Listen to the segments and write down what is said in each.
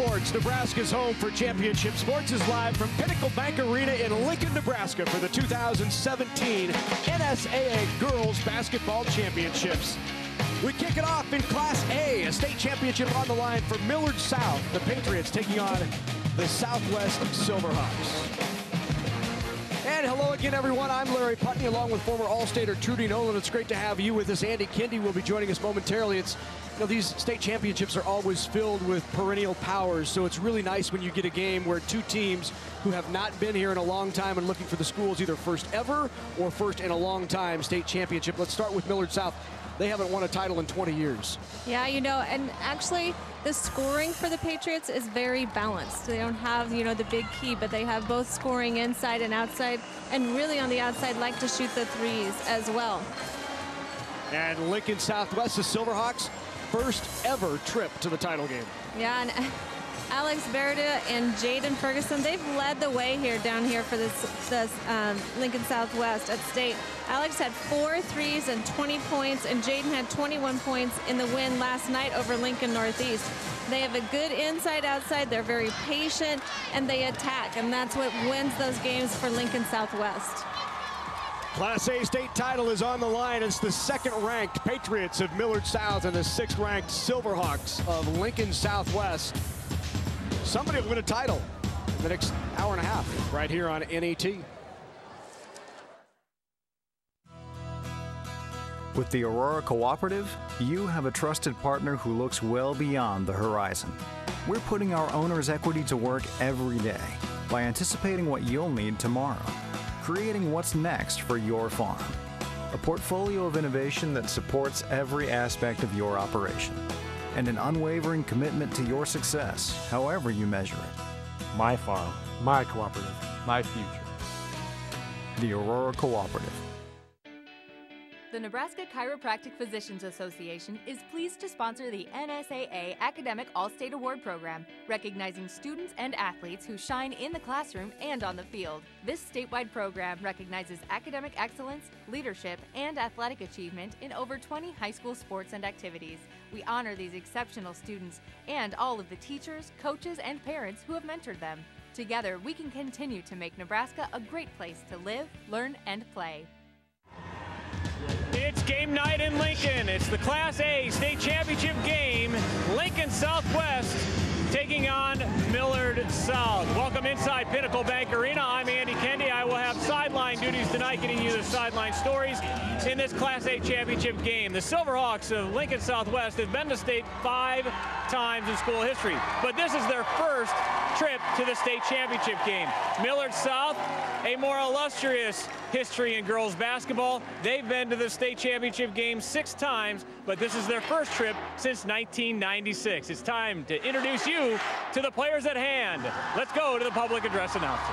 Sports, Nebraska's home for championship sports, is live from Pinnacle Bank Arena in Lincoln, Nebraska for the 2017 NSAA Girls Basketball Championships. We kick it off in Class A, a state championship on the line for Millard South. The Patriots taking on the Southwest Silverhawks. And hello again, everyone. I'm Larry Punteney, along with former All-Stater Trudy Nolan. It's great to have you with us. Andy Kindy will be joining us momentarily. It's know, these state championships are always filled with perennial powers, so it's really nice when you get a game where two teams who have not been here in a long time and looking for the school's either first ever or first in a long time state championship. Let's start with Millard South. They haven't won a title in 20 years. Yeah, you know, and actually the scoring for the Patriots is very balanced. They don't have, you know, the big key, but they have both scoring inside and outside, and really on the outside like to shoot the threes as well. And Lincoln Southwest, the Silverhawks, first ever trip to the title game. Yeah, and Alex Berda and Jaden Ferguson, they've led the way here down here for this, this um, Lincoln Southwest at state. Alex had four threes and 20 points, and Jaden had 21 points in the win last night over Lincoln Northeast. They have a good inside-outside. They're very patient, and they attack, and that's what wins those games for Lincoln Southwest. Class A state title is on the line. It's the second-ranked Patriots of Millard South and the sixth-ranked Silverhawks of Lincoln Southwest. Somebody will win a title in the next hour and a half right here on NET. With the Aurora Cooperative, you have a trusted partner who looks well beyond the horizon. We're putting our owner's equity to work every day by anticipating what you'll need tomorrow, creating what's next for your farm. A portfolio of innovation that supports every aspect of your operation, and an unwavering commitment to your success, however you measure it. My farm, my cooperative, my future. The Aurora Cooperative. The Nebraska Chiropractic Physicians Association is pleased to sponsor the NSAA Academic All-State Award Program, recognizing students and athletes who shine in the classroom and on the field. This statewide program recognizes academic excellence, leadership, and athletic achievement in over 20 high school sports and activities. We honor these exceptional students and all of the teachers, coaches, and parents who have mentored them. Together, we can continue to make Nebraska a great place to live, learn, and play. It's game night in Lincoln. It's the Class A state championship game. Lincoln Southwest taking on Millard South. Welcome inside Pinnacle Bank Arena. I'm Andy Kendi. I will have sideline duties tonight, getting you the sideline stories in this Class A championship game. The Silverhawks of Lincoln Southwest have been to state five times in school history, but this is their first trip to the state championship game. Millard South, a more illustrious history in girls basketball. They've been to the state championship game six times, but this is their first trip since 1996. It's time to introduce you to the players at hand. Let's go to the public address announcer.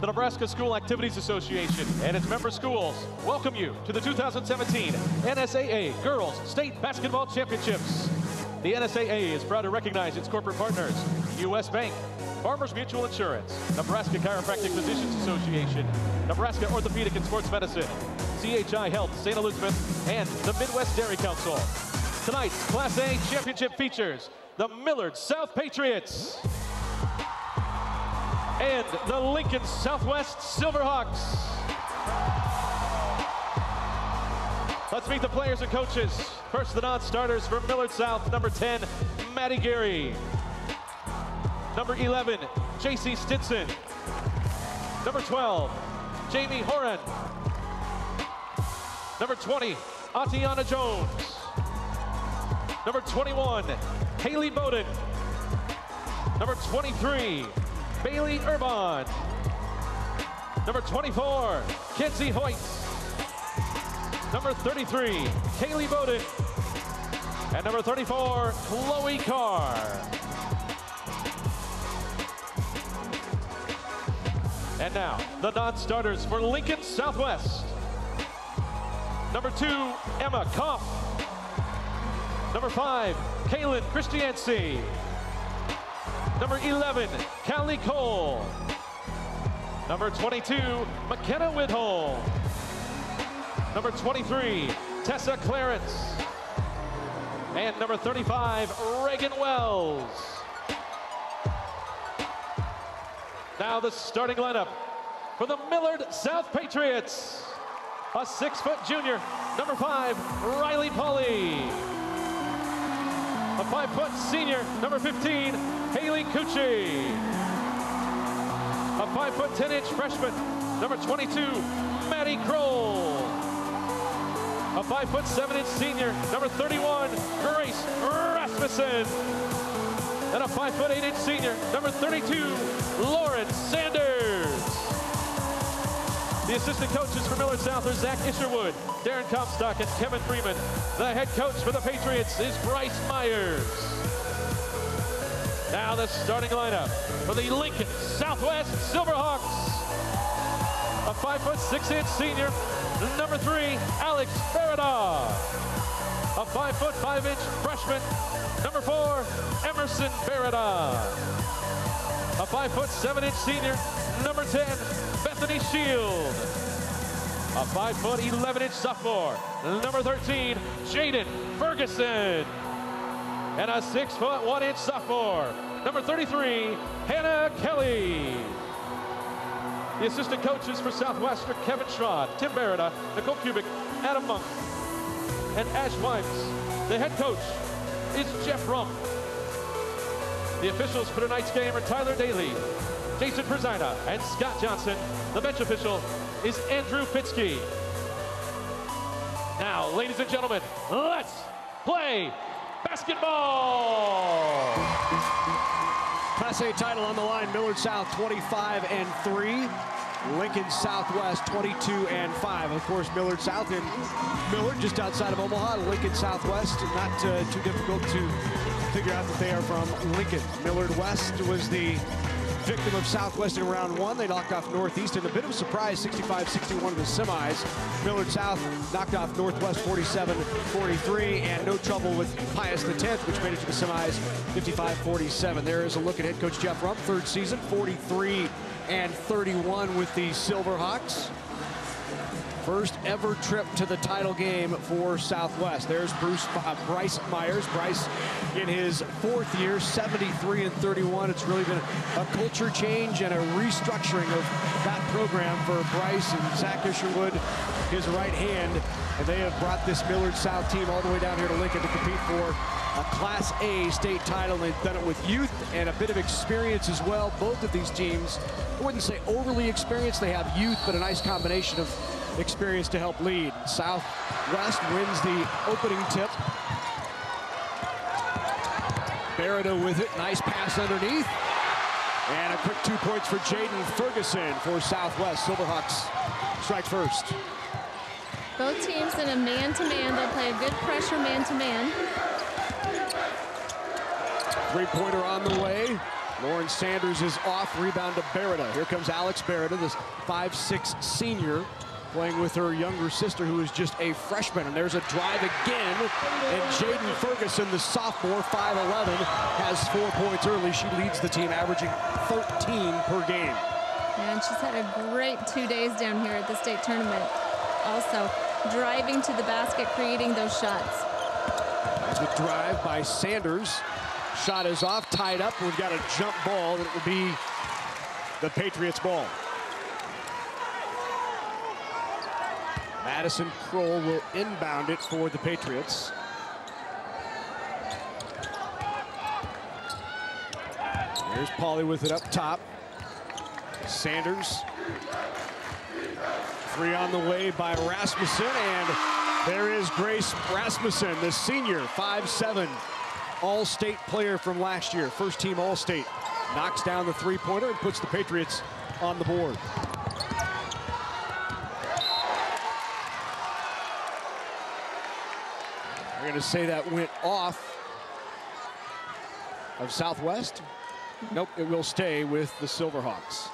The Nebraska School Activities Association and its member schools welcome you to the 2017 NSAA Girls State Basketball Championships. The NSAA is proud to recognize its corporate partners, U.S. Bank, Farmers Mutual Insurance, Nebraska Chiropractic Physicians Association, Nebraska Orthopedic and Sports Medicine, CHI Health St. Elizabeth, and the Midwest Dairy Council. Tonight's Class A championship features the Millard South Patriots and the Lincoln Southwest Silverhawks. Let's meet the players and coaches. First, the non-starters for Millard South, number 10, Maddie Gary. Number 11, JC Stinson. Number 12, Jamie Horan. Number 20, Atiana Jones. Number 21, Haley Bowden. Number 23, Bailey Urbon. Number 24, Kenzie Hoyt. number 33, Kaylee Bowden. And number 34, Chloe Carr. And now, the non-starters for Lincoln Southwest. Number two, Emma Koff. Number five, Kaylin Christiansi. Number 11, Callie Cole. Number 22, McKenna Whitholm. Number 23, Tessa Clarence. And number 35, Reagan Wells. Now the starting lineup for the Millard South Patriots. A six-foot junior, number five, Riley Polly. A five-foot senior, number 15, Haley Cucci. A five-foot, 10-inch freshman, number 22, Maddie Kroll. A five-foot, seven-inch senior, number 31, Grace Rasmussen. And a five-foot, eight-inch senior, number 32, Lauren Sanders. The assistant coaches for Millard South are Zach Isherwood, Darren Comstock, and Kevin Freeman. The head coach for the Patriots is Bryce Myers. Now the starting lineup for the Lincoln Southwest Silverhawks. A five foot six inch senior, number three, Alex Farada. A five foot five inch freshman, number four, Emerson Farada. A five foot seven inch senior, number 10, Bethany Shield. A five foot 11 inch sophomore, number 13, Jaden Ferguson. And a six foot one inch sophomore, number 33, Hannah Kelly. The assistant coaches for Southwest are Kevin Schrod, Tim Barretta, Nicole Kubik, Adam Monk, and Ash Wimes. The head coach is Jeff Rump. The officials for tonight's game are Tyler Daly, Jason Prezina, and Scott Johnson. The bench official is Andrew Fitzke. Now, ladies and gentlemen, let's play basketball. Class A title on the line. Millard South 25 and 3. Lincoln Southwest 22 and 5. Of course, Millard South and Millard just outside of Omaha. Lincoln Southwest, not uh, too difficult to figure out that they are from Lincoln. Millard West was the victim of Southwest in round one. They knocked off Northeastern. A bit of a surprise, 65-61 in the semis. Millard South knocked off Northwest 47-43, and no trouble with Pius X, which made it to the semis 55-47. There is a look at head coach Jeff Rump, third season, 43 and 31 with the Silverhawks. First ever trip to the title game for Southwest. There's Bruce uh, Bryce Myers. Bryce in his fourth year, 73 and 31. It's really been a culture change and a restructuring of that program for Bryce and Zach Isherwood, his right hand. And they have brought this Millard South team all the way down here to Lincoln to compete for a Class A state title. They've done it with youth and a bit of experience as well. Both of these teams, I wouldn't say overly experienced. They have youth, but a nice combination of experience to help lead. Southwest wins the opening tip. Barretta with it. Nice pass underneath. And a quick two points for Jaden Ferguson for Southwest. Silverhawks strike first. Both teams in a man-to-man. They'll play a good pressure man-to-man. Three-pointer on the way. Lauren Sanders is off. Rebound to Barretta. Here comes Alex Barretta, this 5'6 senior, playing with her younger sister, who is just a freshman. And there's a drive again. And Jaden Ferguson, the sophomore, 5'11, has four points early. She leads the team, averaging 13 per game. And she's had a great two days down here at the state tournament. Also, driving to the basket, creating those shots. There's a drive by Sanders. Shot is off, tied up. We've got a jump ball, that will be the Patriots' ball. Madison Kroll will inbound it for the Patriots. Here's Polly with it up top. Sanders. Three on the way by Rasmussen, and there is Grace Rasmussen, the senior, 5'7", All-State player from last year, first team All-State. Knocks down the three-pointer and puts the Patriots on the board. Going to say that went off of Southwest. Nope, it will stay with the Silverhawks.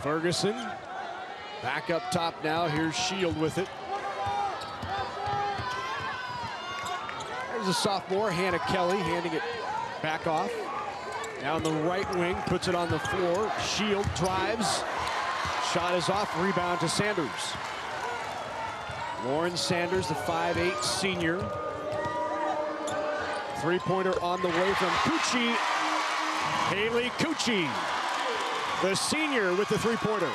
Ferguson back up top now. Here's Shield with it. There's a sophomore, Hannah Kelly, handing it back off. Down the right wing, puts it on the floor. Shield drives. Shot is off, rebound to Sanders. Lauren Sanders, the 5'8 senior. Three-pointer on the way from Cucci. Haley Cucci, the senior with the three-pointer.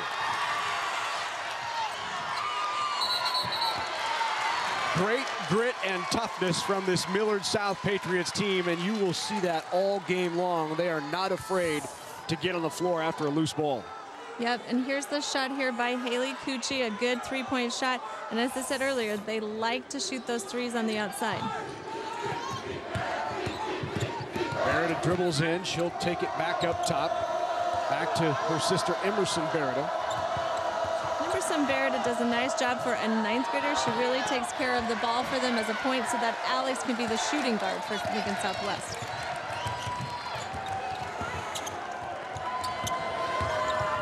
Great grit and toughness from this Millard South Patriots team, and you will see that all game long. They are not afraid to get on the floor after a loose ball. Yep, and here's the shot here by Haley Cucci, a good three-point shot. And as I said earlier, they like to shoot those threes on the outside. Beretta dribbles in. She'll take it back up top. Back to her sister Emerson Beretta. Emerson Beretta does a nice job for a ninth grader. She really takes care of the ball for them as a point so that Alex can be the shooting guard for Lincoln Southwest.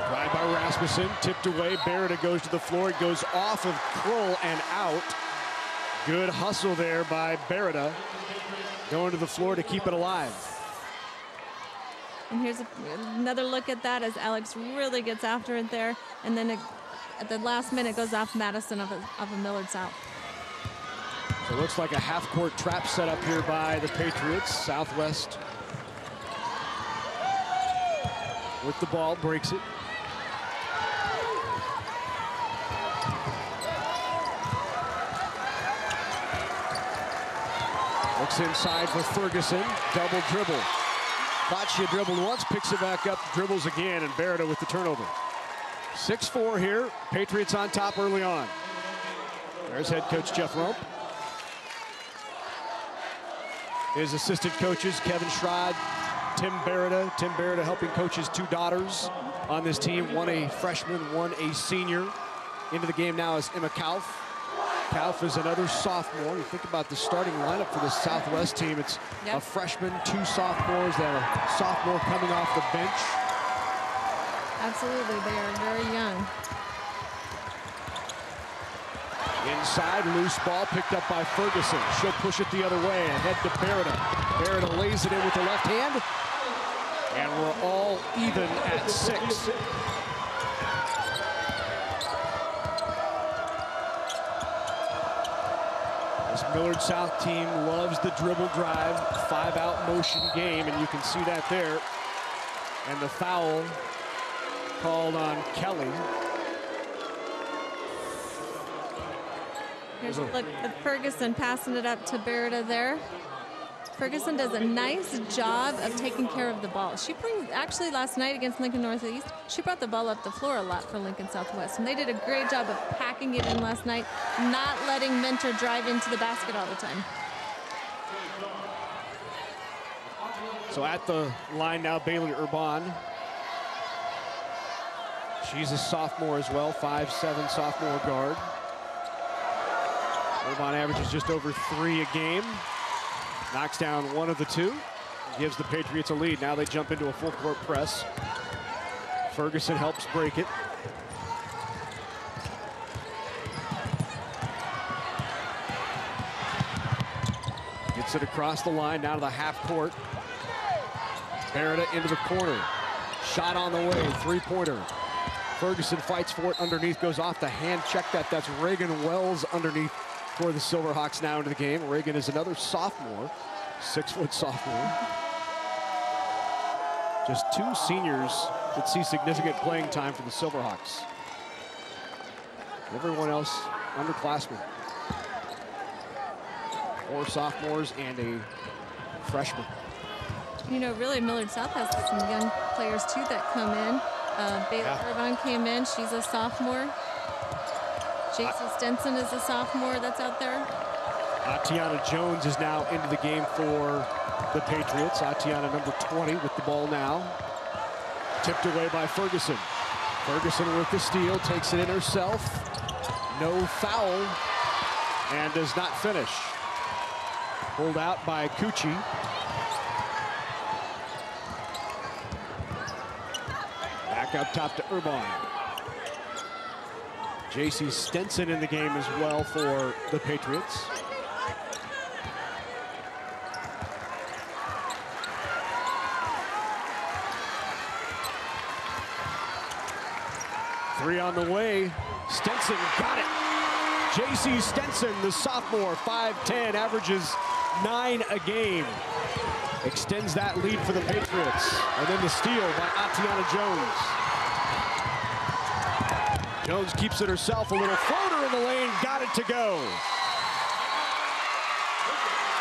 Drive by Rasmussen, tipped away. Beretta goes to the floor. It goes off of Kroll and out. Good hustle there by Beretta. Going to the floor to keep it alive. And here's a, another look at that as Alex really gets after it there. And then it, at the last minute goes off Madison of a, of a Millard South. So it looks like a half-court trap set up here by the Patriots. Southwest with the ball, breaks it. Looks inside for Ferguson, double dribble. Thought dribbled once, picks it back up, dribbles again, and Beretta with the turnover. 6-4 here, Patriots on top early on. There's head coach Jeff Rump. His assistant coaches, Kevin Schrod, Tim Beretta. Tim Beretta helping coach his two daughters on this team. One a freshman, one a senior. Into the game now is Emma Kauf. Kauf is another sophomore. You think about the starting lineup for the Southwest team. It's Yep. a freshman, two sophomores, then a sophomore coming off the bench. Absolutely, they are very young. Inside, loose ball picked up by Ferguson. She'll push it the other way, ahead to Beretta. Beretta lays it in with the left hand. And we're all even at six. Millard South team loves the dribble drive, five out motion game, and you can see that there. And the foul called on Kelly. Here's a look at Ferguson passing it up to Beretta there. Ferguson does a nice job of taking care of the ball. She brings, actually last night against Lincoln Northeast, she brought the ball up the floor a lot for Lincoln Southwest. And they did a great job of packing it in last night, not letting Mentor drive into the basket all the time. So at the line now, Bailey Urban. She's a sophomore as well, five-seven sophomore guard. Urban averages just over three a game. Knocks down one of the two. Gives the Patriots a lead. Now they jump into a full court press. Ferguson helps break it. Gets it across the line, now to the half court. Beretta into the corner. Shot on the way, three-pointer. Ferguson fights for it underneath, goes off the hand. Check that, that's Reagan Wells underneath for the Silverhawks now into the game. Reagan is another sophomore, six-foot sophomore. Just two seniors that see significant playing time for the Silverhawks. Everyone else underclassmen. Four sophomores and a freshman. You know, really, Millard South has some young players too that come in. Uh, Bailey Yeah. Irvine came in. She's a sophomore. Jason Stenson is a sophomore that's out there. Atiana Jones is now into the game for the Patriots. Atiana number 20 with the ball now. Tipped away by Ferguson. Ferguson with the steal, takes it in herself. No foul and does not finish. Pulled out by Cucci. Back up top to Irvine. J.C. Stenson in the game as well for the Patriots. Three on the way. Stenson got it. J.C. Stenson, the sophomore, 5'10", averages nine a game. Extends that lead for the Patriots. And then the steal by Atiana Jones. Jones keeps it herself. A little floater in the lane. Got it to go.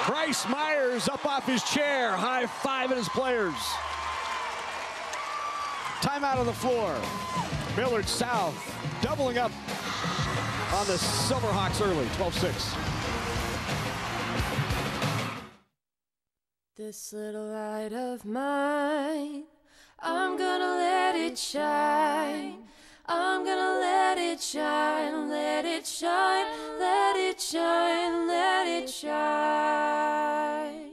Bryce Myers up off his chair. High five at his players. Timeout on the floor. Millard South doubling up on the Silverhawks early, 12-6. This little light of mine, I'm gonna let it shine. It shine, let it shine, let it shine, let it shine.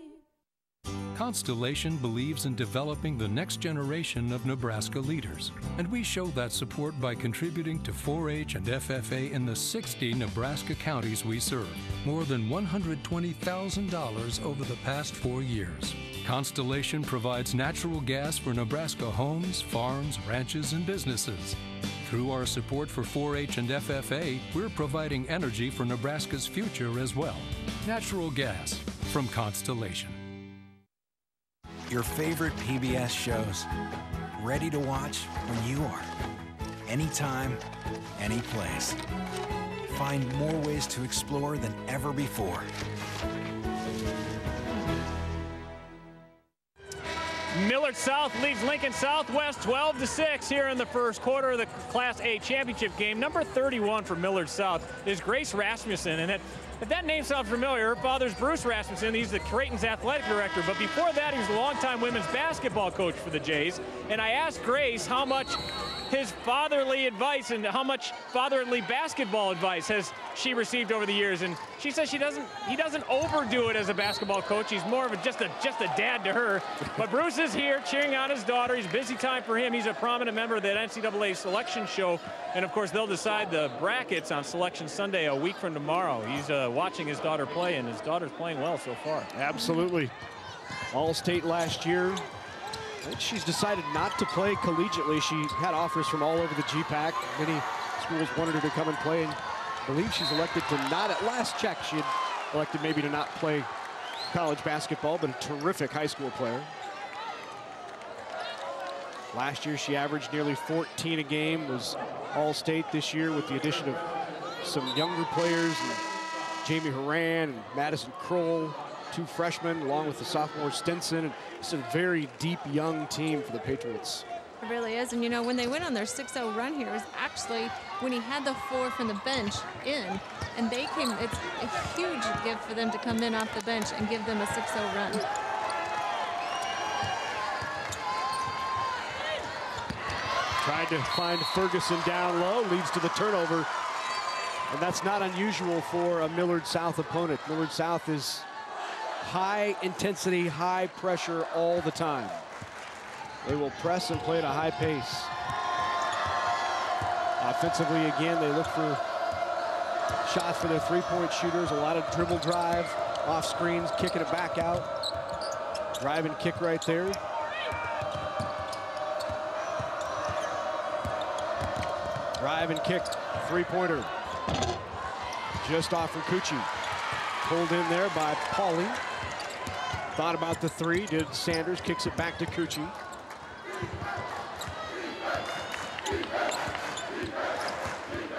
Constellation believes in developing the next generation of Nebraska leaders, and we show that support by contributing to 4 H and FFA in the 60 Nebraska counties we serve, more than $120,000 over the past four years. Constellation provides natural gas for Nebraska homes, farms, ranches, and businesses. Through our support for 4 H and FFA, we're providing energy for Nebraska's future as well. Natural gas from Constellation your favorite PBS shows. Ready to watch when you are. Anytime, any place. Find more ways to explore than ever before. Millard South leads Lincoln Southwest 12 to 6 here in the first quarter of the Class A championship game. Number 31 for Millard South is Grace Rasmussen, and it if that name sounds familiar, her father's Bruce Rasmussen. He's the Creighton's athletic director. But before that, he was a longtime women's basketball coach for the Jays. And I asked Grace how much his fatherly advice and how much fatherly basketball advice has she received over the years. And she says she doesn't, he doesn't overdo it as a basketball coach. He's more of a, just a just a dad to her. But Bruce is here cheering on his daughter. He's busy time for him. He's a prominent member of that NCAA selection show. And of course, they'll decide the brackets on Selection Sunday a week from tomorrow. He's uh, watching his daughter play, and his daughter's playing well so far. Absolutely. All-state last year, she's decided not to play collegiately. She had offers from all over the GPAC. Many schools wanted her to come and play, and I believe she's elected to not, at last check, she had elected maybe to not play college basketball, but a terrific high school player. Last year, she averaged nearly 14 a game, was All-State this year with the addition of some younger players, Jamie Horan and Madison Kroll, two freshmen, along with the sophomore Stenson. And it's a very deep, young team for the Patriots. It really is. And, you know, when they went on their 6-0 run here, it was actually when he had the four from the bench in. And they came, it's a huge gift for them to come in off the bench and give them a 6-0 run. Tried to find Ferguson down low, leads to the turnover. And that's not unusual for a Millard South opponent. Millard South is high intensity, high pressure all the time. They will press and play at a high pace. Offensively, again, they look for shots for their three-point shooters. A lot of dribble drive, off screens, kicking it back out. Drive and kick right there. Drive and kick, three-pointer. Just off Cucci. Pulled in there by Pauly. Thought about the three, did Sanders, kicks it back to. You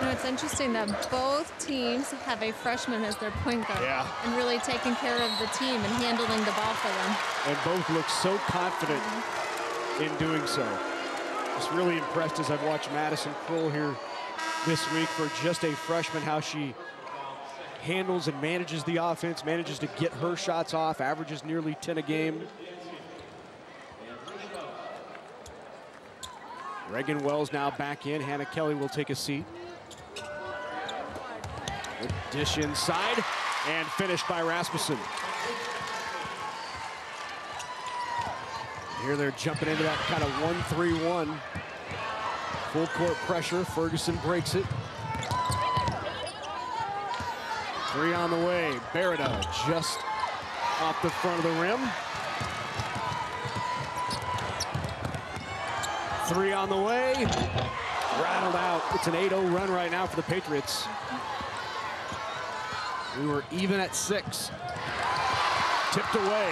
know, it's interesting that both teams have a freshman as their point guard. Yeah. And really taking care of the team and handling the ball for them. And both look so confident mm -hmm. in doing so. Just really impressed as I've watched Madison Kroll here this week for just a freshman, how she handles and manages the offense, manages to get her shots off, averages nearly 10 a game. Reagan Wells now back in. Hannah Kelly will take a seat. Dish inside and finished by Rasmussen. Here they're jumping into that kind of 1-3-1. Full court pressure. Ferguson breaks it. Three on the way. Beretta just off the front of the rim. Three on the way. Rattled out. It's an 8-0 run right now for the Patriots. We were even at six. Tipped away.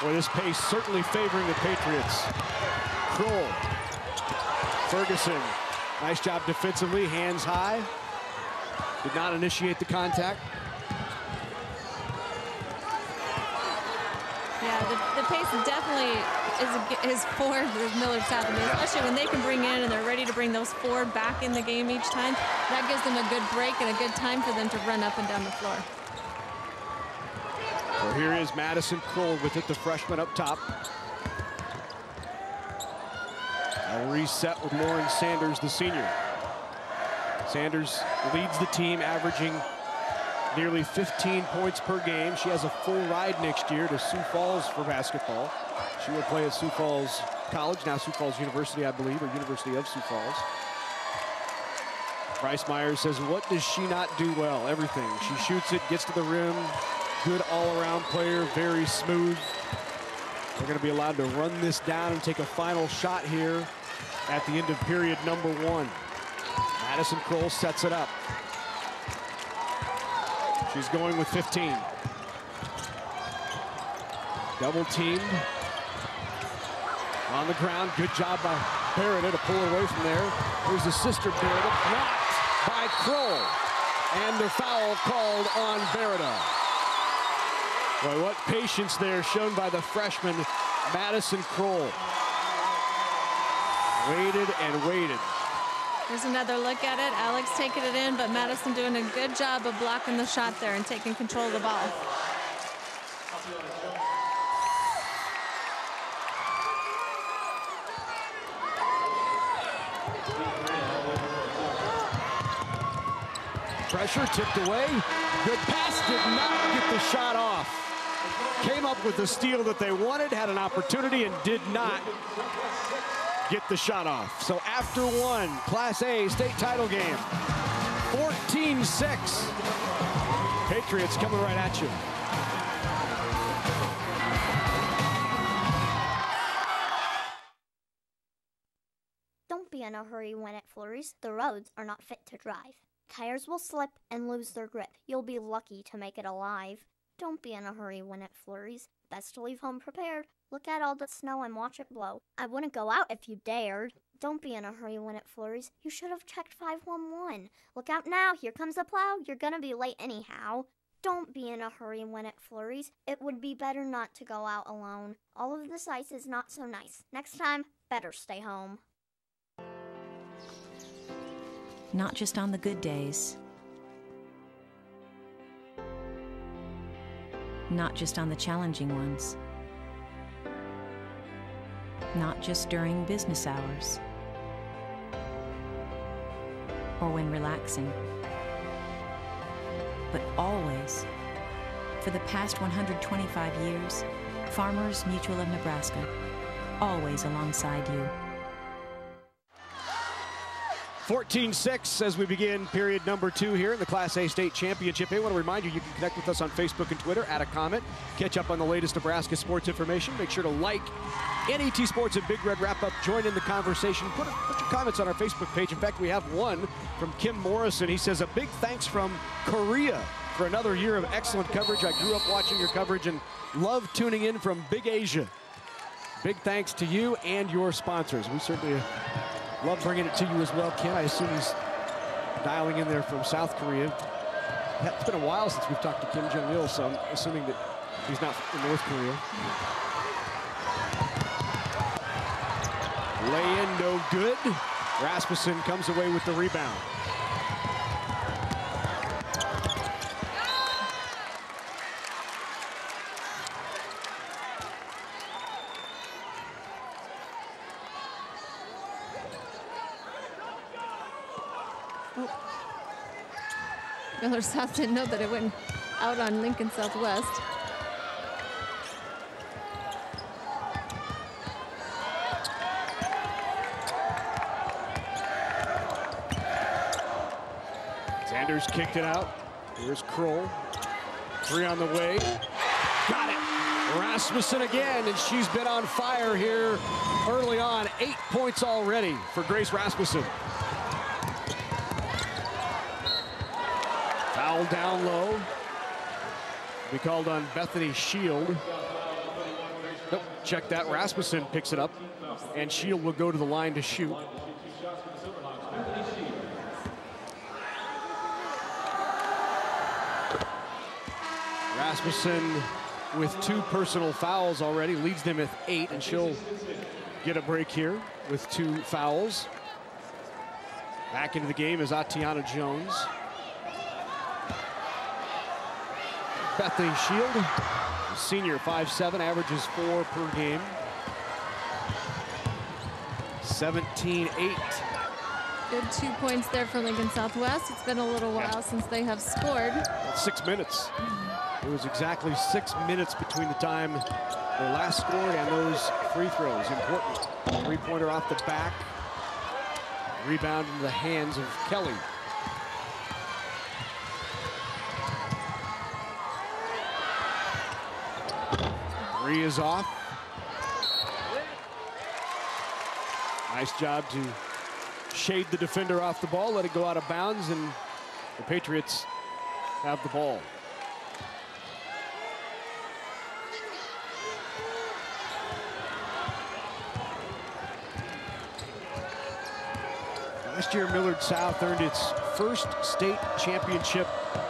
Boy, this pace certainly favoring the Patriots. Kroll. Ferguson. Nice job defensively, hands high. Did not initiate the contact. Yeah, the, the pace definitely is, is for the Millard South, especially when they can bring in and they're ready to bring those four back in the game each time. That gives them a good break and a good time for them to run up and down the floor. So here is Madison Kroll with it, the freshman up top. Reset with Lauren Sanders, the senior. Sanders leads the team, averaging nearly 15 points per game. She has a full ride next year to Sioux Falls for basketball. She will play at Sioux Falls College, now Sioux Falls University, I believe, or University of Sioux Falls. Bryce Myers says, what does she not do well? Everything. She shoots it, gets to the rim, good all-around player, very smooth. They're going to be allowed to run this down and take a final shot here at the end of period number one. Madison Kroll sets it up. She's going with 15. Double teamed. On the ground, good job by Beretta to pull it away from there. Here's the sister Beretta, blocked by Kroll. And the foul called on Beretta. Boy, what patience there shown by the freshman, Madison Kroll. Waited and waited. Here's another look at it. Alex taking it in, but Madison doing a good job of blocking the shot there and taking control of the ball. Pressure tipped away. Good pass did not get the shot off. Came up with the steal that they wanted, had an opportunity and did not get the shot off. So after one, Class A state title game, 14-6. Patriots coming right at you. Don't be in a hurry when it flurries. The roads are not fit to drive. Tires will slip and lose their grip. You'll be lucky to make it alive. Don't be in a hurry when it flurries. Best to leave home prepared. Look at all the snow and watch it blow. I wouldn't go out if you dared. Don't be in a hurry when it flurries. You should have checked 511. Look out now, here comes a plow. You're gonna be late anyhow. Don't be in a hurry when it flurries. It would be better not to go out alone. All of this ice is not so nice. Next time, better stay home. Not just on the good days. Not just on the challenging ones. Not just during business hours. Or when relaxing. But always. For the past 125 years, Farmers Mutual of Nebraska, always alongside you. 14-6 as we begin period number two here in the Class A State Championship. I want to remind you, you can connect with us on Facebook and Twitter, add a comment, catch up on the latest Nebraska sports information. Make sure to like NET Sports and Big Red Wrap Up. Join in the conversation. Put, put your comments on our Facebook page. In fact, we have one from Kim Morrison. He says, a big thanks from Korea for another year of excellent coverage. I grew up watching your coverage and love tuning in from Big Asia. Big thanks to you and your sponsors. We certainly Love bringing it to you as well, Ken. I assume he's dialing in there from South Korea. It's been a while since we've talked to Kim Jong-il, so I'm assuming that he's not in North Korea. Lay in, no good. Rasmussen comes away with the rebound. South didn't know that it went out on Lincoln Southwest. Sanders kicked it out. Here's Kroll. Three on the way. Got it. Rasmussen again, and she's been on fire here early on. Eight points already for Grace Rasmussen. Foul down low. We called on Bethany Shield. Nope, check that. Rasmussen picks it up, and Shield will go to the line to shoot. Rasmussen with two personal fouls already, leads them with eight, and she'll get a break here with two fouls. Back into the game is Atiana Jones. Bethany Shield, senior 5'7", averages four per game. 17-8. Good two points there for Lincoln Southwest. It's been a little while yeah. since they have scored. That's six minutes. It was exactly six minutes between the time they last scored and those free throws. Important. Three-pointer off the back. Rebound into the hands of Kelly. Three is off. Nice job to shade the defender off the ball, let it go out of bounds, and the Patriots have the ball. Last year, Millard South earned its first state championship,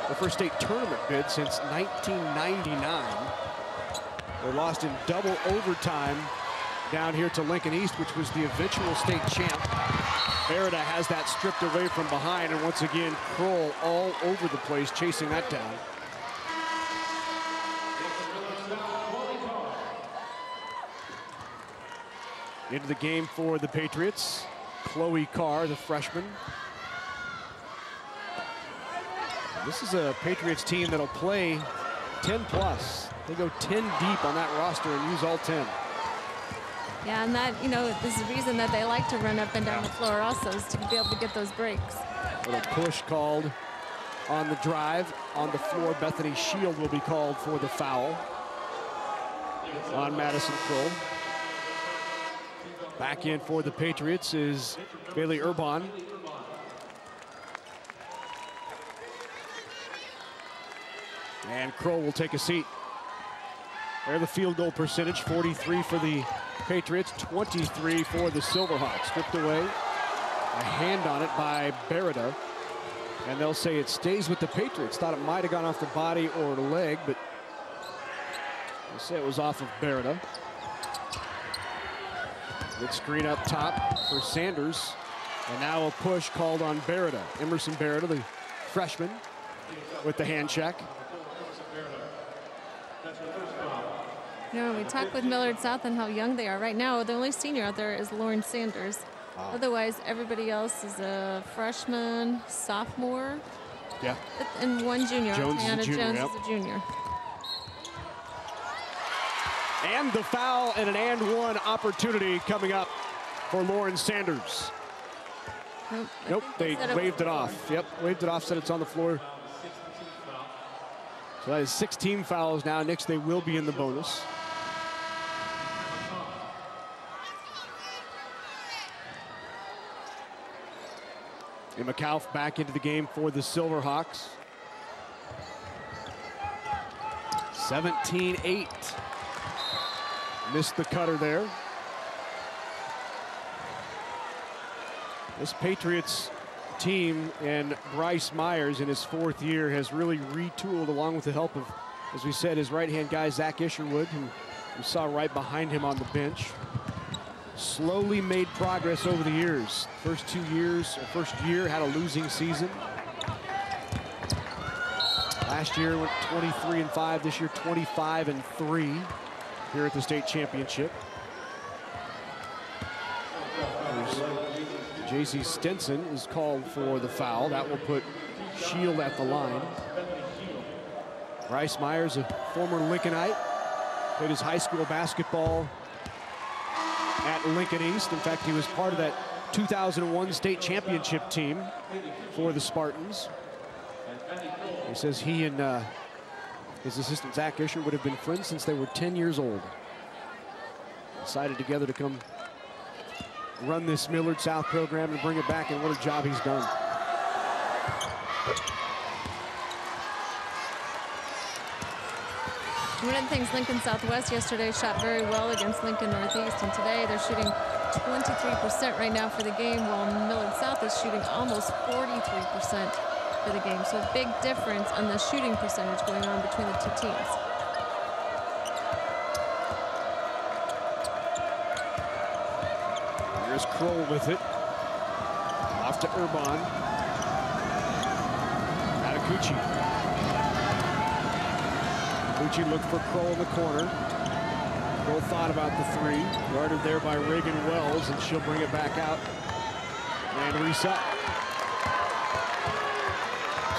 the first state tournament bid since 1999. They lost in double overtime down here to Lincoln East, which was the eventual state champ. Merida has that stripped away from behind, and once again, Kroll all over the place chasing that down. Into the game for the Patriots. Chloe Carr, the freshman. This is a Patriots team that'll play 10 plus. They go 10 deep on that roster and use all 10. Yeah, and that, you know, this is the reason that they like to run up and down the floor also is to be able to get those breaks. Little push called on the drive. On the floor, Bethany Shield will be called for the foul on Madison Kroll. Back in for the Patriots is Bailey Urbon. And Kroll will take a seat. There the field goal percentage, 43 for the Patriots, 23 for the Silverhawks. Stripped away, a hand on it by Berida. And they'll say it stays with the Patriots. Thought it might have gone off the body or the leg, but they'll say it was off of Berida. Good screen up top for Sanders. And now a push called on Berida. Emerson Berida, the freshman, with the hand check. Know, we talked with Millard South and how young they are. Right now, the only senior out there is Lauren Sanders. Wow. Otherwise, everybody else is a freshman, sophomore. Yeah. And one junior. Jones, is a junior, Jones yep. is a junior. And the foul and an and one opportunity coming up for Lauren Sanders. Nope, nope they waved it off. Yep, waved it off, said it's on the floor. So that is 16 fouls now. Next, they will be in the bonus. And McAuliffe back into the game for the Silverhawks. 17-8. Missed the cutter there. This Patriots team and Bryce Myers in his fourth year has really retooled along with the help of, as we said, his right-hand guy, Zach Isherwood, who we saw right behind him on the bench. Slowly made progress over the years. First two years, first year had a losing season. Last year went 23 and 5, this year 25 and 3 here at the state championship. J.C. Stinson is called for the foul. That will put Shield at the line. Bryce Myers, a former Lincolnite, played his high school basketball at Lincoln East. In fact, he was part of that 2001 state championship team for the Spartans. He says he and uh, his assistant Zach Isher would have been friends since they were 10 years old. Decided together to come run this Millard South program and bring it back, and what a job he's done. One of the things Lincoln Southwest yesterday shot very well against Lincoln Northeast, and today they're shooting 23% right now for the game, while Millard South is shooting almost 43% for the game. So a big difference on the shooting percentage going on between the two teams. Here's Kroll with it. Off to Urban. Atakuchi. Atakuchi looked for Kroll in the corner. Kroll thought about the three. Guarded there by Reagan Wells, and she'll bring it back out and reset.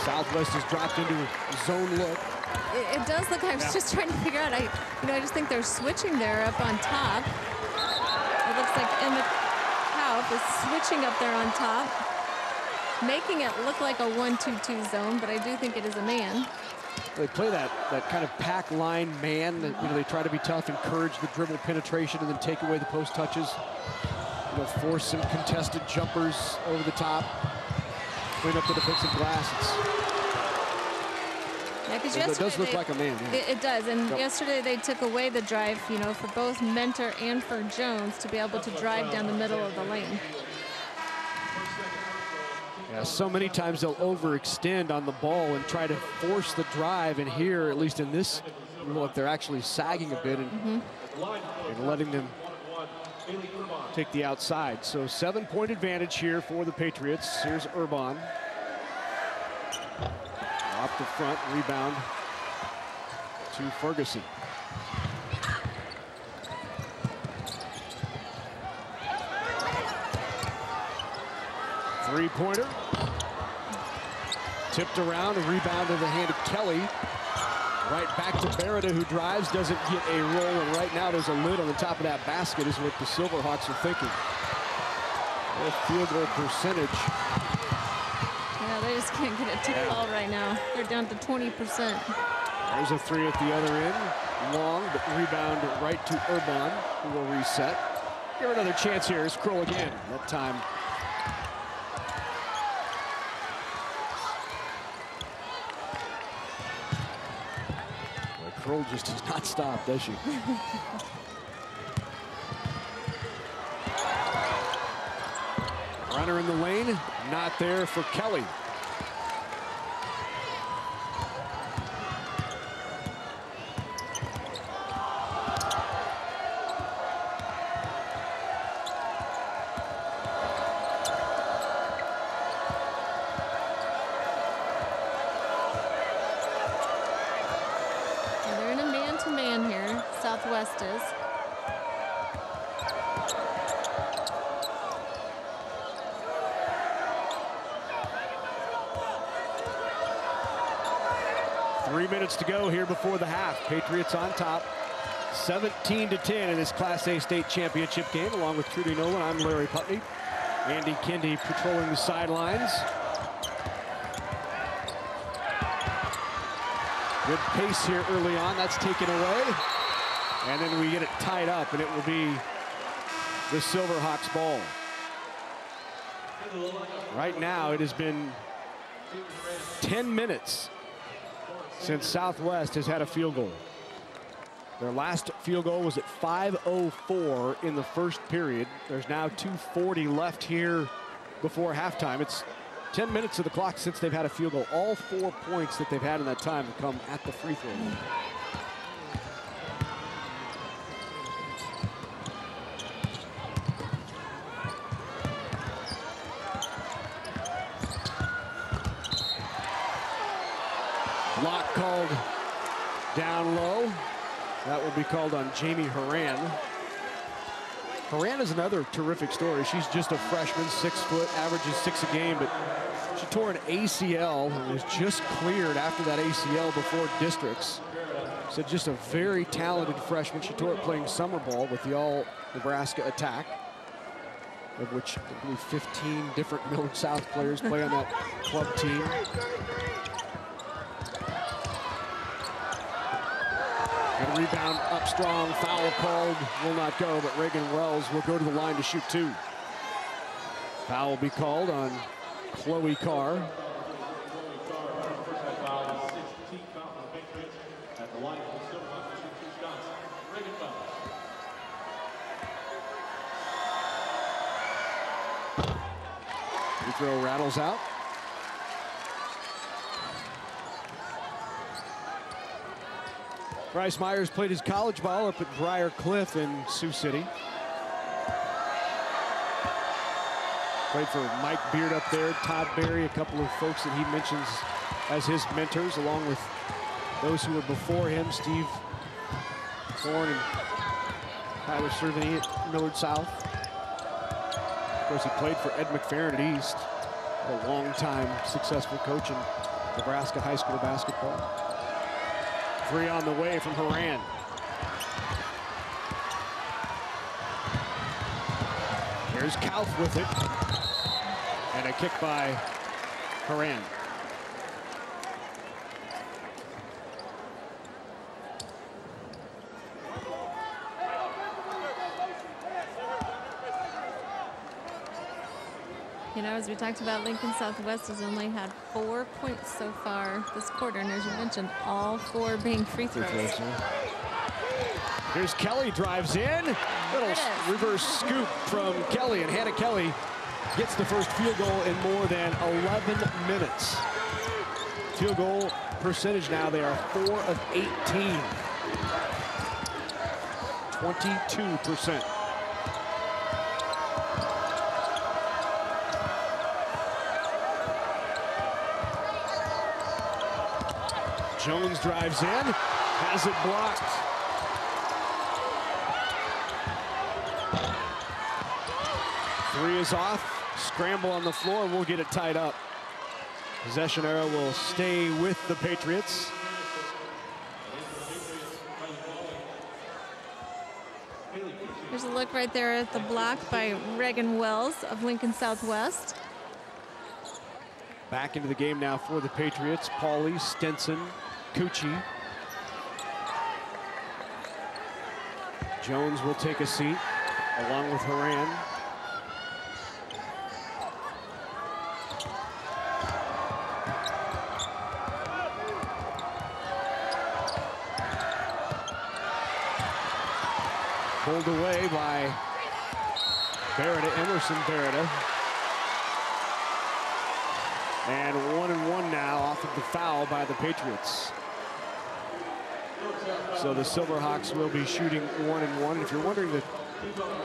Southwest has dropped into a zone look. It, it does look, I was Yeah. just trying to figure out, I, you know, I just think they're switching there up on top. It looks like Emma Kauf is switching up there on top, making it look like a 1-2-2 zone, but I do think it is a man. They play that, that kind of pack line man. That, you know, they try to be tough, encourage the dribble penetration, and then take away the post touches. You know, force some contested jumpers over the top. Clean up the defensive glass. Yeah, because It does look they- like a man, yeah. It, it does, and Yep. yesterday they took away the drive, you know, for both Mentor and for Jones to be able to drive down the middle of the lane. Yeah, so many times they'll overextend on the ball and try to force the drive. And here, at least in this look, they're actually sagging a bit and, mm-hmm. and letting them take the outside. So seven-point advantage here for the Patriots. Here's Urban. Off the front, rebound to Ferguson. Three-pointer. Tipped around, a rebound to the hand of Kelly. Right back to Berida, who drives, doesn't get a roll, and right now there's a lid on the top of that basket is what the Silverhawks are thinking. Their field goal percentage. Yeah, they just can't get it to Yeah. fall right now. They're down to 20%. There's a three at the other end. Long, but rebound right to Urban, who will reset. Here another chance here is Kroll again. That time Kroll just does not stop, does she? Runner in the lane, not there for Kelly. Yeah, they're in a man-to-man here. Southwest is. Three minutes to go here before the half. Patriots on top. 17 to 10 in this Class A state championship game. Along with Trudy Nolan, I'm Larry Punteney. Andy Kendi patrolling the sidelines. Good pace here early on. That's taken away. And then we get it tied up, and it will be the Silverhawks ball. Right now, it has been 10 minutes since Southwest has had a field goal. Their last field goal was at 5.04 in the first period. There's now 2.40 left here before halftime. It's 10 minutes of the clock since they've had a field goal. All four points that they've had in that time have come at the free throw line. Block called down low. That will be called on Jamie Horan. Horan is another terrific story. She's just a freshman, six foot, averages six a game, but she tore an ACL and was just cleared after that ACL before districts. So just a very talented freshman. She tore it playing summer ball with the all Nebraska attack, of which I believe 15 different Millard South players play on that club team. Rebound up strong, foul called, will not go, but Reagan Wells will go to the line to shoot two. Foul will be called on Chloe Carr. Free throw rattles out. Bryce Myers played his college ball up at Briar Cliff in Sioux City. Played for Mike Beard up there, Todd Berry, a couple of folks that he mentions as his mentors, along with those who were before him, Steve Thorne and Tyler Cervini at Millard South. Of course, he played for Ed McFerrin at East, a long-time successful coach in Nebraska high school basketball. Three on the way from Horan. Here's Kauth with it. And a kick by Horan. As we talked about, Lincoln Southwest has only had four points so far this quarter, and as you mentioned, all four being free throws. Here's Kelly drives in. Little reverse scoop from Kelly, and Hannah Kelly gets the first field goal in more than 11 minutes. Field goal percentage now, they are four of 18. 22%. Jones drives in, has it blocked. Three is off, scramble on the floor, we'll get it tied up. Possession arrow will stay with the Patriots. There's a look right there at the block by Reagan Wells of Lincoln Southwest. Back into the game now for the Patriots. Pauly, Stinson, Cucci. Jones will take a seat along with Horan. Pulled away by Beretta, Emerson Beretta. And one and one now off of the foul by the Patriots. So the Silverhawks will be shooting one and one. If you're wondering the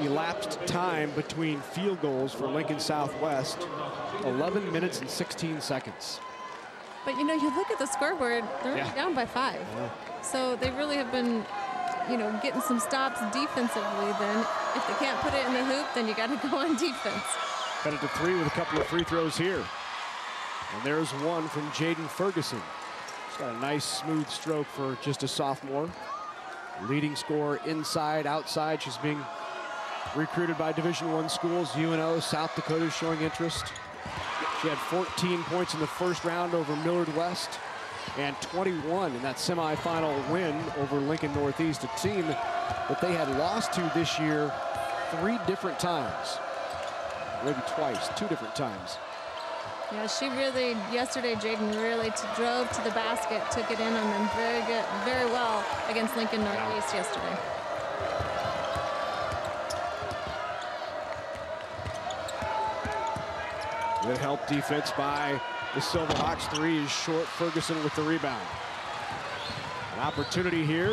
elapsed time between field goals for Lincoln Southwest, 11 minutes and 16 seconds. But you know, you look at the scoreboard, they're Yeah. down by five. So they really have been, you know, getting some stops defensively then. If they can't put it in the hoop, then you got to go on defense. Headed to three with a couple of free throws here. And there's one from Jaden Ferguson. She's got a nice smooth stroke for just a sophomore. Leading scorer inside, outside. She's being recruited by Division One schools, UNO, South Dakota showing interest. She had 14 points in the first round over Millard West and 21 in that semifinal win over Lincoln Northeast, a team that they had lost to this year three different times. Maybe twice, two different times. Yeah, she really, yesterday, Jaden really drove to the basket, took it in on them very good, very well against Lincoln Northeast yesterday. Good help defense by the Silverhawks. Three is short. Ferguson with the rebound. An opportunity here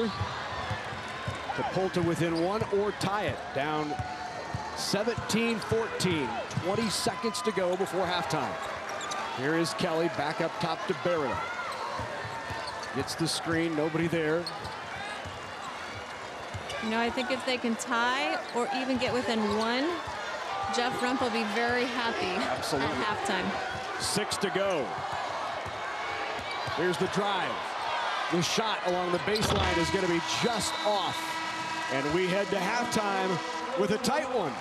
to pull to within one or tie it. Down 17-14. 20 seconds to go before halftime. Here is Kelly back up top to Beretta. Gets the screen, nobody there. You know, I think if they can tie or even get within one, Jeff Rupp will be very happy Absolutely. at halftime. Six to go. Here's the drive. The shot along the baseline is going to be just off. And we head to halftime with a tight one.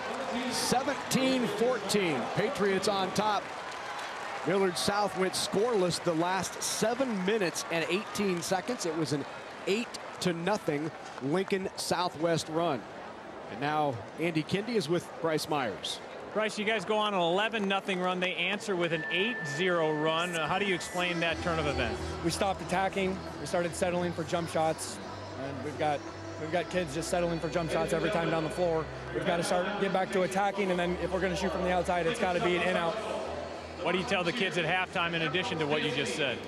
17-14. Patriots on top. Millard South went scoreless the last seven minutes and 18 seconds. It was an eight to nothing Lincoln Southwest run. And now Andy Kindy is with Bryce Myers. Bryce, you guys go on an 11 nothing run. They answer with an 8-0 run. Uh, how do you explain that turn of events? We stopped attacking. We started settling for jump shots, and we've got we've got kids just settling for jump shots every time down the floor. We've got to start get back to attacking, and then if we're going to shoot from the outside, it's got to be an in out. What do you tell the kids at halftime in addition to what you just said?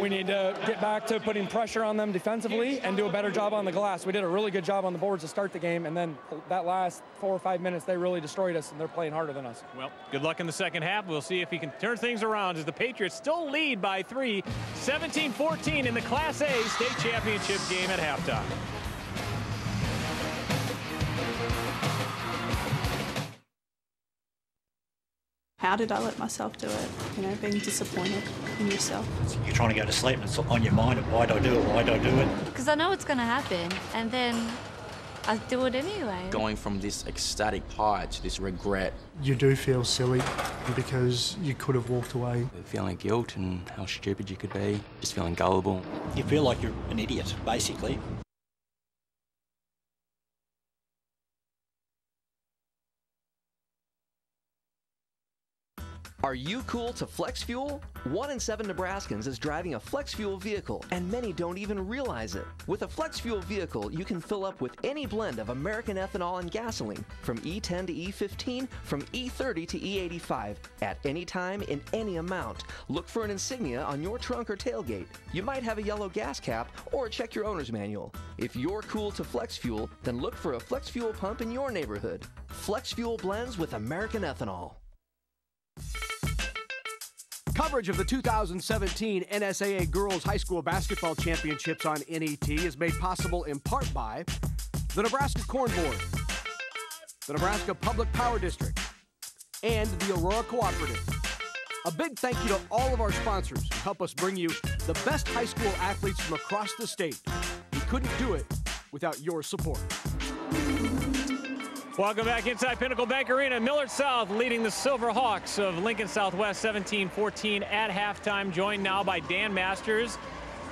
We need to get back to putting pressure on them defensively and do a better job on the glass. We did a really good job on the boards to start the game, and then that last four or five minutes, they really destroyed us, and they're playing harder than us. Well, good luck in the second half. We'll see if he can turn things around as the Patriots still lead by three, 17-14 in the Class A state championship game at halftime. How did I let myself do it? You know, being disappointed in yourself. You're trying to go to sleep and it's on your mind of why do I do it, why do I do it? Because I know it's going to happen, and then I do it anyway. Going from this ecstatic high to this regret. You do feel silly because you could have walked away. Feeling guilt and how stupid you could be, just feeling gullible. You feel like you're an idiot, basically. Are you cool to flex fuel? One in seven Nebraskans is driving a flex fuel vehicle, and many don't even realize it. With a flex fuel vehicle, you can fill up with any blend of American ethanol and gasoline, from E10 to E15, from E30 to E85, at any time in any amount. Look for an insignia on your trunk or tailgate. You might have a yellow gas cap, or check your owner's manual. If you're cool to flex fuel, then look for a flex fuel pump in your neighborhood. Flex fuel blends with American ethanol. Coverage of the 2017 NSAA Girls High School Basketball Championships on NET is made possible in part by the Nebraska Corn Board, the Nebraska Public Power District, and the Aurora Cooperative. A big thank you to all of our sponsors who help us bring you the best high school athletes from across the state. We couldn't do it without your support. Welcome back inside Pinnacle Bank Arena. Millard South leading the Silver Hawks of Lincoln Southwest 17-14 at halftime. Joined now by Dan Masters.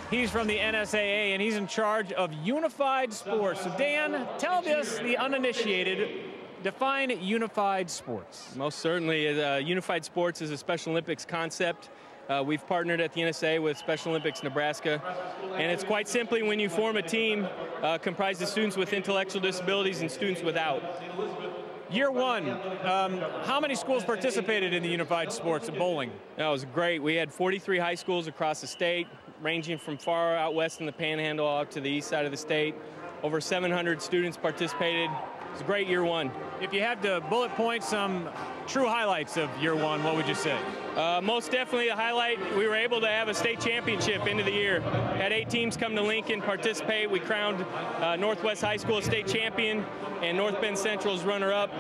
He's from the NSAA and he's in charge of unified sports. So Dan, tell us the uninitiated define unified sports. Most certainly, uh, unified sports is a Special Olympics concept. Uh, we've partnered at the NSA with Special Olympics Nebraska, and it's quite simply when you form a team uh, comprised of students with intellectual disabilities and students without. Year one, um, how many schools participated in the unified sports of bowling? That was great. We had 43 high schools across the state, ranging from far out west in the Panhandle out to the east side of the state. Over 700 students participated. It was a great year one. If you had to bullet point some true highlights of year one, what would you say? Uh, most definitely a highlight, we were able to have a state championship into the year. Had eight teams come to Lincoln, participate. We crowned uh, Northwest High School state champion and North Bend Central's runner-up.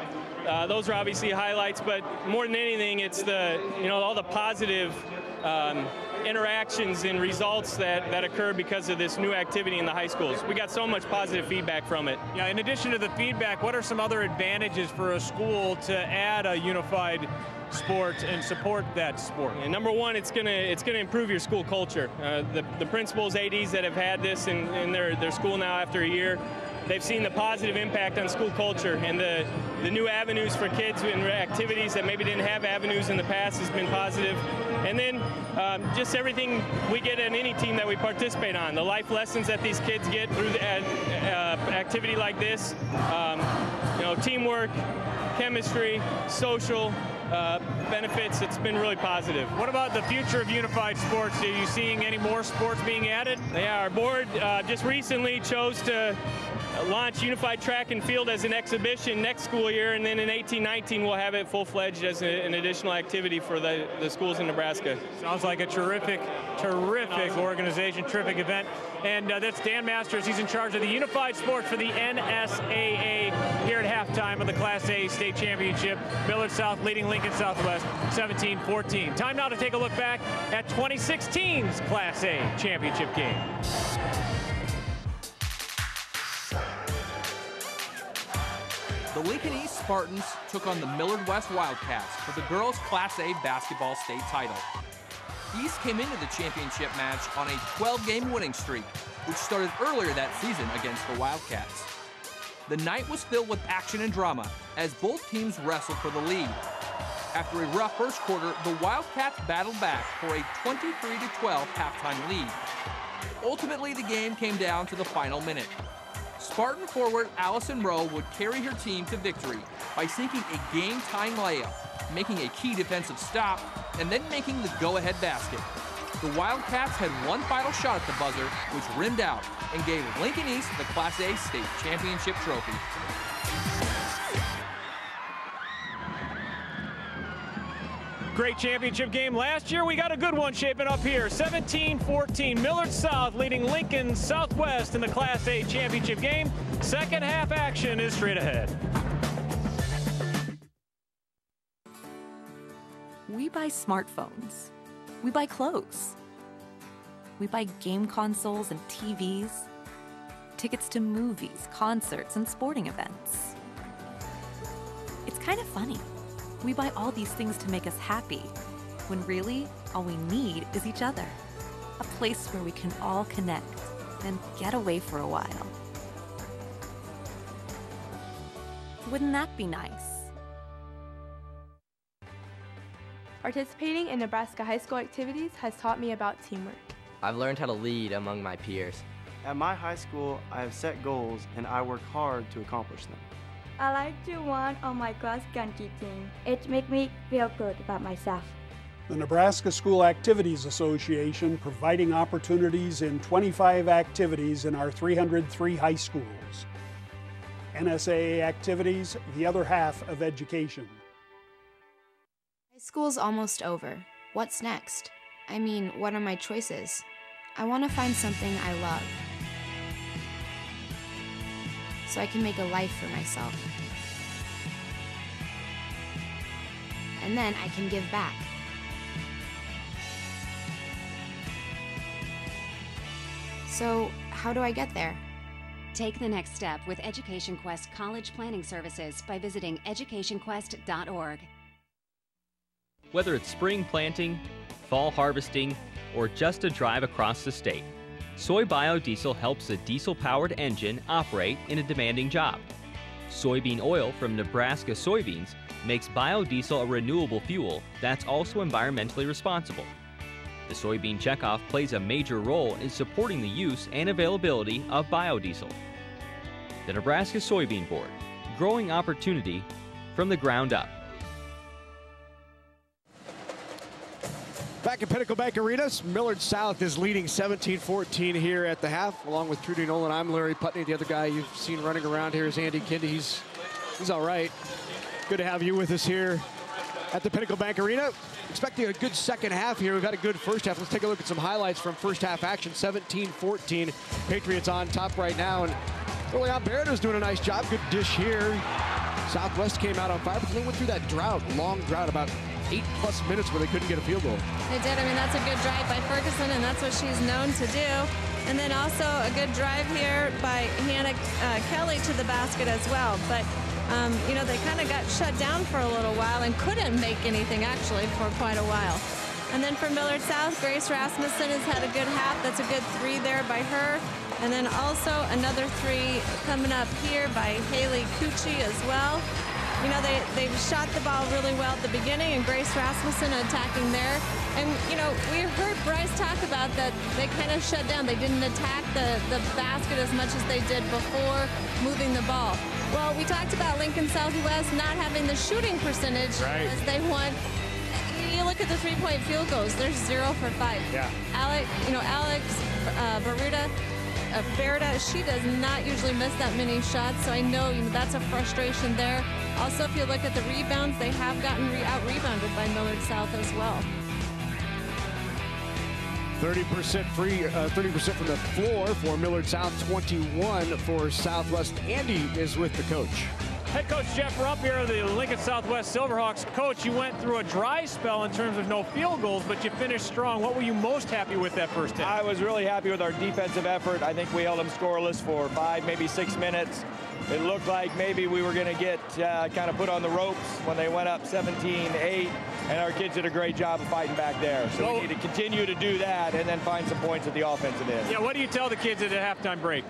Uh, those are obviously highlights, but more than anything, it's the, you know, all the positive um, interactions and results that, that occur because of this new activity in the high schools. We got so much positive feedback from it. Yeah, in addition to the feedback, what are some other advantages for a school to add a unified sport and support that sport? And number one, it's gonna it's gonna improve your school culture. Uh, the, the principals, ADs that have had this in, in their, their school now after a year, they've seen the positive impact on school culture and the, the new avenues for kids and activities that maybe didn't have avenues in the past has been positive. And then um, just everything we get in any team that we participate on, the life lessons that these kids get through the, uh, activity like this. Um, you know, teamwork, chemistry, social, uh, benefits. It's been really positive. What about the future of unified sports? Are you seeing any more sports being added? Yeah, our board uh, just recently chose to launch unified track and field as an exhibition next school year, and then in 18-19 we'll have it full-fledged as a, an additional activity for the, the schools in Nebraska. Sounds like a terrific, terrific organization, terrific event. And uh, that's Dan Masters. He's in charge of the unified sports for the NSAA here at halftime of the Class A state championship. Millard South leading Lincoln Southwest 17-14. Time now to take a look back at 2016's Class A championship game. The Lincoln East Spartans took on the Millard West Wildcats for the girls' Class A basketball state title. East came into the championship match on a 12-game winning streak, which started earlier that season against the Wildcats. The night was filled with action and drama as both teams wrestled for the lead. After a rough first quarter, the Wildcats battled back for a 23-12 halftime lead. Ultimately, the game came down to the final minute. Spartan forward Allison Rowe would carry her team to victory by sinking a game-tying layup, making a key defensive stop, and then making the go-ahead basket. The Wildcats had one final shot at the buzzer, which rimmed out and gave Lincoln East the Class A state championship trophy. Great championship game last year. We got a good one shaping up here. 17-14, Millard South leading Lincoln Southwest in the Class A championship game. Second half action is straight ahead. We buy smartphones. We buy clothes. We buy game consoles and TVs, tickets to movies, concerts, and sporting events. It's kind of funny. We buy all these things to make us happy, when really all we need is each other. A place where we can all connect and get away for a while. Wouldn't that be nice? Participating in Nebraska high school activities has taught me about teamwork. I've learned how to lead among my peers. At my high school, I have set goals and I work hard to accomplish them. I like to run on my cross country team. It makes me feel good about myself. The Nebraska School Activities Association providing opportunities in 25 activities in our 303 high schools. NSAA activities, the other half of education. School's almost over. What's next? I mean, what are my choices? I want to find something I love. So I can make a life for myself. And then I can give back. So, how do I get there? Take the next step with Education Quest College Planning Services by visiting educationquest.org. Whether it's spring planting, fall harvesting, or just a drive across the state, Soy Biodiesel helps a diesel powered engine operate in a demanding job. Soybean oil from Nebraska soybeans makes biodiesel a renewable fuel that's also environmentally responsible. The soybean checkoff plays a major role in supporting the use and availability of biodiesel. The Nebraska Soybean Board, growing opportunity from the ground up. Back at Pinnacle Bank Arena, Millard South is leading 17-14 here at the half, along with Trudy Nolan. I'm Larry Punteney. The other guy you've seen running around here is Andy Kindy. He's, he's all right. Good to have you with us here at the Pinnacle Bank Arena. Expecting a good second half here. We've had a good first half. Let's take a look at some highlights from first half action. 17-14. Patriots on top right now. And early on, is doing a nice job. Good dish here. Southwest came out on fire, but they went through that drought, long drought, about eight plus minutes where they couldn't get a field goal. They did. I mean, that's a good drive by Ferguson, and that's what she's known to do. And then also a good drive here by Hannah uh, Kelly to the basket as well. But, um, you know, they kind of got shut down for a little while and couldn't make anything actually for quite a while. And then for Millard South, Grace Rasmussen has had a good half. That's a good three there by her. And then also another three coming up here by Haley Cucci as well. You know, they, they've shot the ball really well at the beginning, and Grace Rasmussen attacking there. And, you know, we heard Bryce talk about that they kind of shut down. They didn't attack the, the basket as much as they did before moving the ball. Well, we talked about Lincoln Southwest not having the shooting percentage right. as they want. You look at the three-point field goals; they're zero for five. Yeah. Alex, you know, Alex uh, Baruta, Berta, she does not usually miss that many shots, so I know, you know that's a frustration there. Also, if you look at the rebounds, they have gotten re out rebounded by Millard South as well. 30% free, 30% uh, from the floor for Millard South, 21 for Southwest. Andy is with the coach. Head coach Jeff Rupp here of the Lincoln Southwest Silverhawks. Coach, you went through a dry spell in terms of no field goals, but you finished strong. What were you most happy with that first half? I was really happy with our defensive effort. I think we held them scoreless for five, maybe six minutes. It looked like maybe we were going to get uh, kind of put on the ropes when they went up 17-8 and our kids did a great job of fighting back there. So we need to continue to do that and then find some points at the offensive end. Yeah, what do you tell the kids at the halftime break?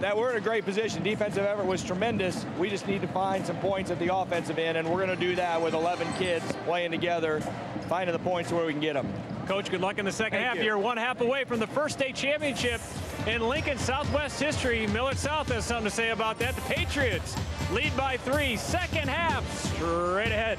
That we're in a great position. Defensive effort was tremendous. We just need to find some points at the offensive end, and we're going to do that with 11 kids playing together, finding the points where we can get them. Coach, good luck in the second Thank half. You. You're one half away from the first state championship in Lincoln Southwest history. Millard South has something to say about that. The Patriots lead by three. Second half, straight ahead.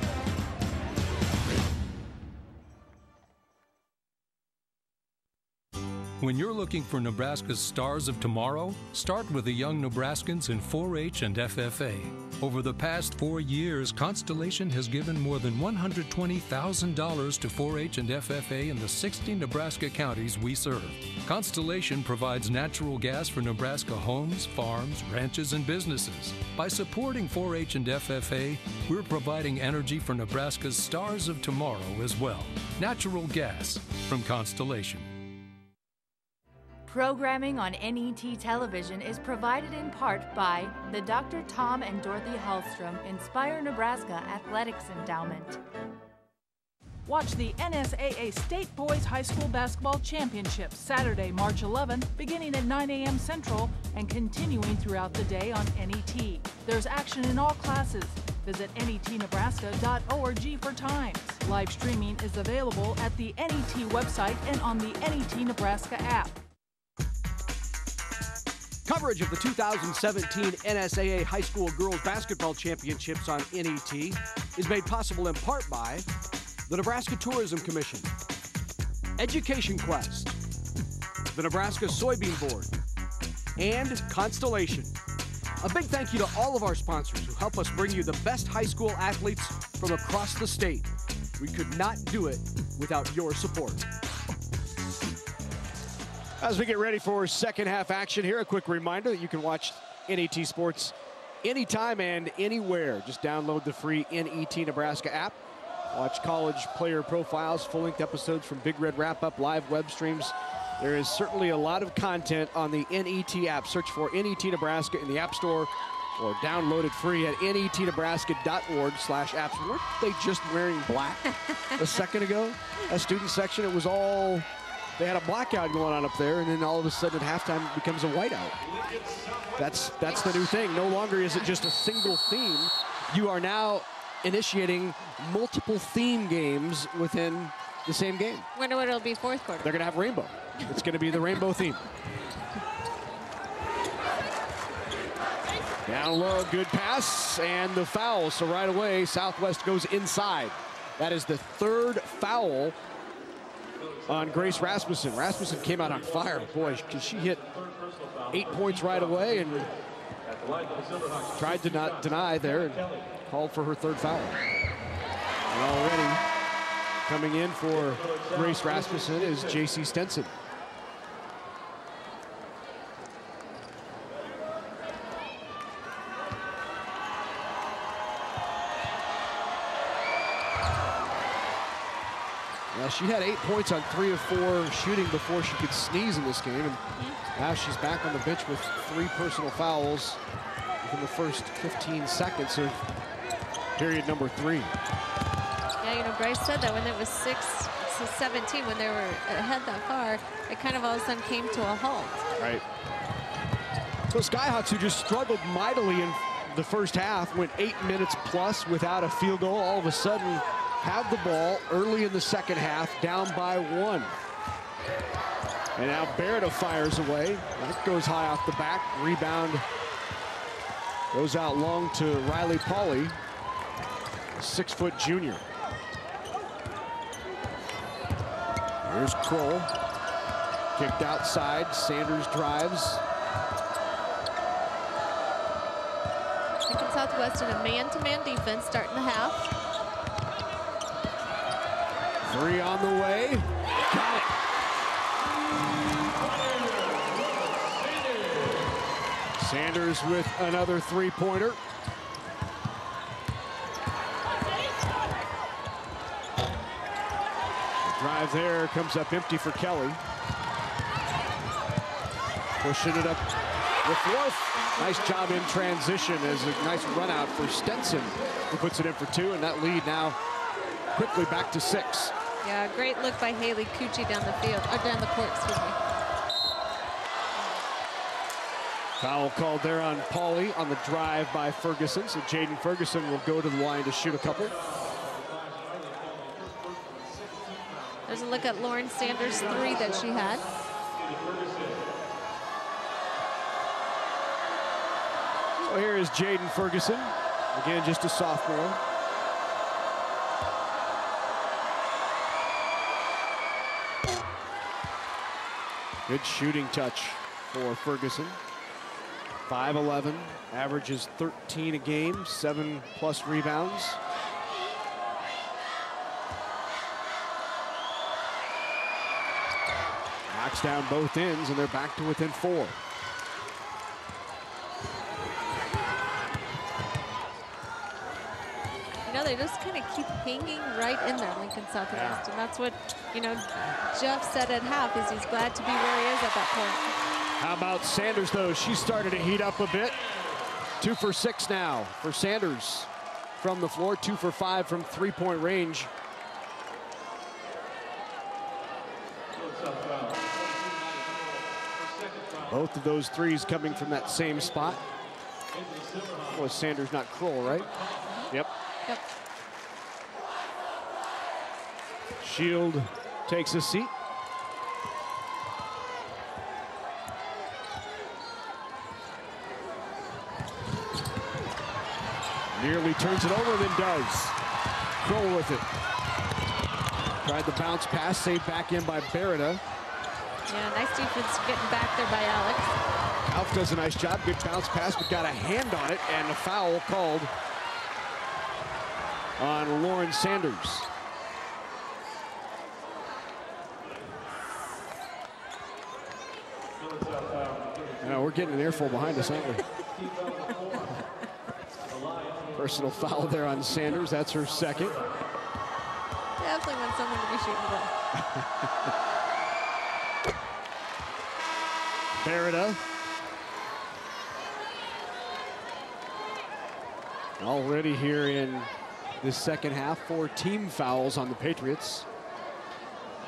When you're looking for Nebraska's stars of tomorrow, start with the young Nebraskans in 4 H and FFA. Over the past four years, Constellation has given more than $120,000 to 4 H and FFA in the 60 Nebraska counties we serve. Constellation provides natural gas for Nebraska homes, farms, ranches, and businesses. By supporting 4 H and FFA, we're providing energy for Nebraska's stars of tomorrow as well. Natural gas from Constellation. Programming on NET television is provided in part by the Dr. Tom and Dorothy Hallstrom Inspire Nebraska Athletics Endowment. Watch the NSAA State Boys High School Basketball Championship Saturday, March 11th, beginning at 9 a.m. Central and continuing throughout the day on NET. There's action in all classes. Visit netnebraska.org for times. Live streaming is available at the NET website and on the NET Nebraska app. Coverage of the 2017 NSAA High School Girls Basketball Championships on NET is made possible in part by the Nebraska Tourism Commission, Education Quest, the Nebraska Soybean Board, and Constellation. A big thank you to all of our sponsors who help us bring you the best high school athletes from across the state. We could not do it without your support. As we get ready for second half action here, a quick reminder that you can watch NET Sports anytime and anywhere. Just download the free NET Nebraska app. Watch college player profiles, full-length episodes from Big Red Wrap-Up, live web streams. There is certainly a lot of content on the NET app. Search for NET Nebraska in the App Store or download it free at netnebraska.org slash apps. Weren't they just wearing black a second ago? A student section, it was all they had a blackout going on up there, and then all of a sudden at halftime it becomes a whiteout. That's that's the new thing. No longer is it just a single theme. You are now initiating multiple theme games within the same game. Wonder what it'll be fourth quarter. They're going to have rainbow. It's going to be the rainbow theme. Down low, good pass, and the foul. So right away, Southwest goes inside. That is the third foul on Grace Rasmussen. Rasmussen came out on fire. Boy, because she hit eight points right away and tried to not deny there and called for her third foul. And already coming in for Grace Rasmussen is J.C. Stenson. Well, she had eight points on three of four shooting before she could sneeze in this game. And now she's back on the bench with three personal fouls within the first 15 seconds of period number three. Yeah, you know, Bryce said that when it was 6 to 17, when they were ahead that far, it kind of all of a sudden came to a halt. Right. So Skyhawks, who just struggled mightily in the first half, went eight minutes plus without a field goal. All of a sudden, have the ball early in the second half, down by one. And now Beretta fires away. That goes high off the back. Rebound goes out long to Riley Pauly, six-foot junior. Here's Kroll. Kicked outside. Sanders drives. Lincoln Southwest in a man-to-man -man defense starting the half. Three on the way. Got it. Sanders with another three-pointer. Drive there, comes up empty for Kelly. Pushing it up with Wolf. Nice job in transition as a nice run out for Stenson, who puts it in for two, and that lead now quickly back to six. Yeah, great look by Haley Cucci down the field, or down the court, excuse me. Foul called there on Pauly on the drive by Ferguson. So Jaden Ferguson will go to the line to shoot a couple. There's a look at Lauren Sanders' three that she had. So here is Jaden Ferguson. Again, just a sophomore. Good shooting touch for Ferguson. 5'11", averages 13 a game, seven plus rebounds. Knocks down both ends, and they're back to within four. You know, they just kind of keep hanging right in there, Lincoln Southwest. Yeah. And that's what, you know, Jeff said at half is he's glad to be where he is at that point. How about Sanders, though? She started to heat up a bit. Two for six now for Sanders from the floor. Two for five from three-point range. Both of those threes coming from that same spot. Was Sanders not Kroll, right? Yep. Yep. Shield takes a seat. Nearly turns it over, then does. Kroll with it. Tried the bounce pass, saved back in by Beretta. Yeah, nice defense getting back there by Alex. Alf does a nice job. Good bounce pass, but got a hand on it, and a foul called on Lauren Sanders. We're getting an airful behind us, aren't we? Personal foul there on Sanders. That's her second. Definitely want someone to be shooting the ball. Beretta. Already here in the second half, four team fouls on the Patriots.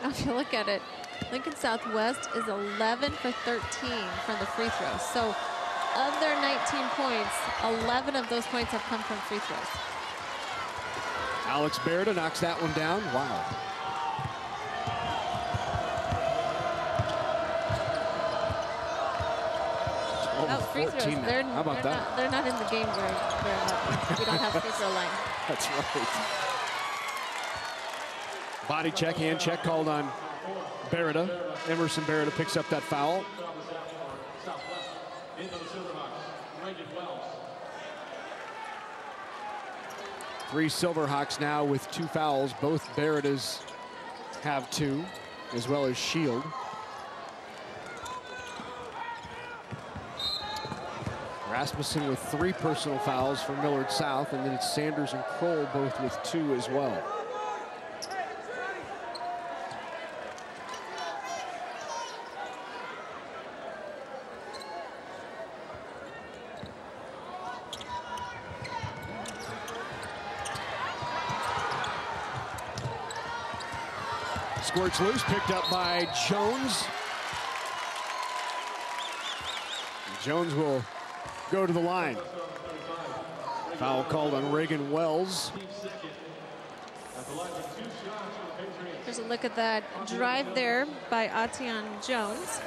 Now, if you look at it, Lincoln Southwest is 11 for 13 from the free throws. So of their 19 points, 11 of those points have come from free throws. Alex Beretta knocks that one down. Wow. Oh, free throws. They're, How about they're that? Not, they're not in the game very, very much. We don't have free throw line. That's right. Body check, hand check called on Beretta. Emerson Beretta picks up that foul. Three Silverhawks now with two fouls. Both Berettas have two, as well as Shield. Rasmussen with three personal fouls for Millard South, and then it's Sanders and Kroll both with two as well. Squirts loose, picked up by Jones. Jones will go to the line. Foul called on Reagan Wells. There's a look at that drive there by Atian Jones.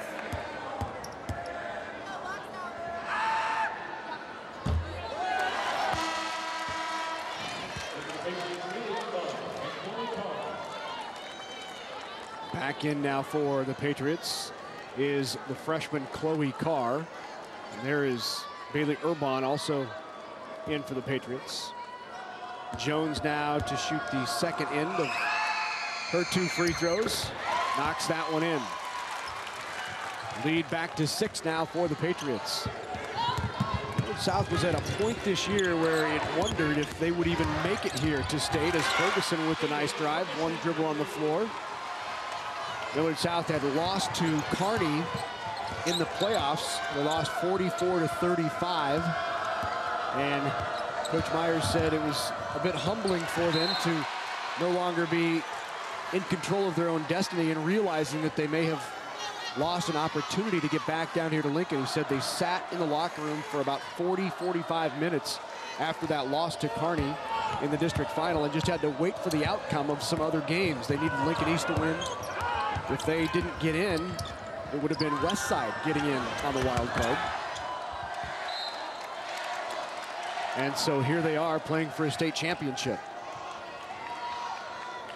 Back in now for the Patriots is the freshman Chloe Carr. And there is Bailey Urbon also in for the Patriots. Jones now to shoot the second end of her two free throws. Knocks that one in. Lead back to six now for the Patriots. South was at a point this year where it wondered if they would even make it here to state as Ferguson with the nice drive, one dribble on the floor. Millard South had lost to Kearney in the playoffs. They lost 44 to 35. And Coach Myers said it was a bit humbling for them to no longer be in control of their own destiny and realizing that they may have lost an opportunity to get back down here to Lincoln. He said they sat in the locker room for about 40, 45 minutes after that loss to Kearney in the district final and just had to wait for the outcome of some other games. They needed Lincoln East to win. If they didn't get in, it would have been West Side getting in on the wild card. And so here they are playing for a state championship.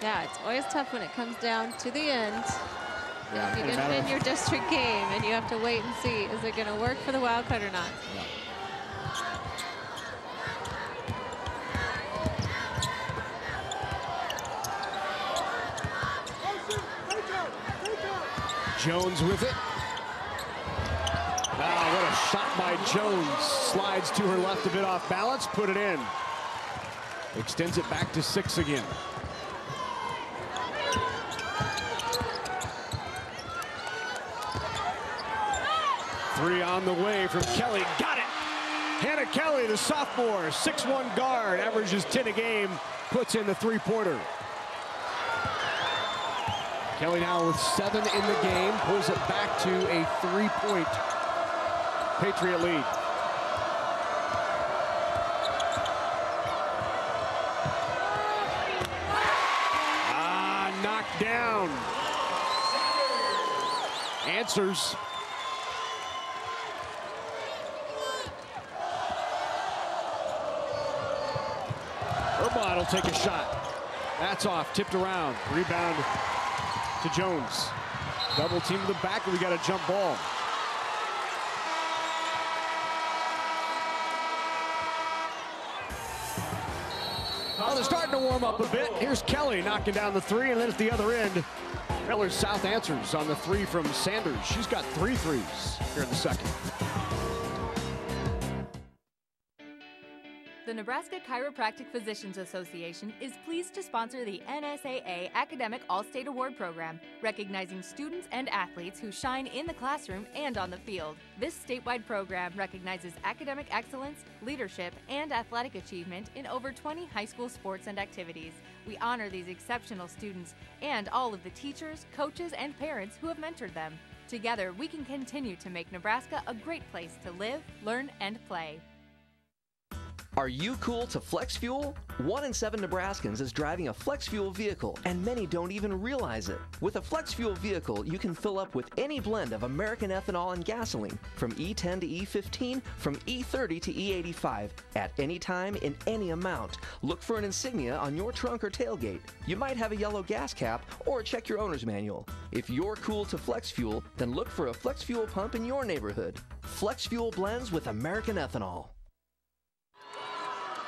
Yeah, it's always tough when it comes down to the end. Yeah, you and a get matter in your district game and you have to wait and see, is it going to work for the wild card or not? Jones with it. Ah, what a shot by Jones. Slides to her left a bit off balance, put it in. Extends it back to six again. Three on the way from Kelly. Got it. Hannah Kelly, the sophomore, 6'1 guard, averages 10 a game, puts in the three-pointer. Kelly now with seven in the game, pulls it back to a three-point Patriot lead. Ah, knocked down. Answers. Urbon will take a shot. That's off, tipped around. Rebound to Jones. Double team to the back, and we got a jump ball. Well, they're starting to warm up a bit. Here's Kelly knocking down the three, and then at the other end, Millard South answers on the three from Sanders. She's got three threes here in the second. Nebraska Chiropractic Physicians Association is pleased to sponsor the NSAA Academic All-State Award Program, recognizing students and athletes who shine in the classroom and on the field. This statewide program recognizes academic excellence, leadership, and athletic achievement in over 20 high school sports and activities. We honor these exceptional students and all of the teachers, coaches, and parents who have mentored them. Together, we can continue to make Nebraska a great place to live, learn, and play. Are you cool to flex fuel? One in seven Nebraskans is driving a flex fuel vehicle, and many don't even realize it. With a flex fuel vehicle, you can fill up with any blend of American ethanol and gasoline, from E10 to E15, from E30 to E85, at any time in any amount. Look for an insignia on your trunk or tailgate. You might have a yellow gas cap, or check your owner's manual. If you're cool to flex fuel, then look for a flex fuel pump in your neighborhood. Flex fuel blends with American ethanol.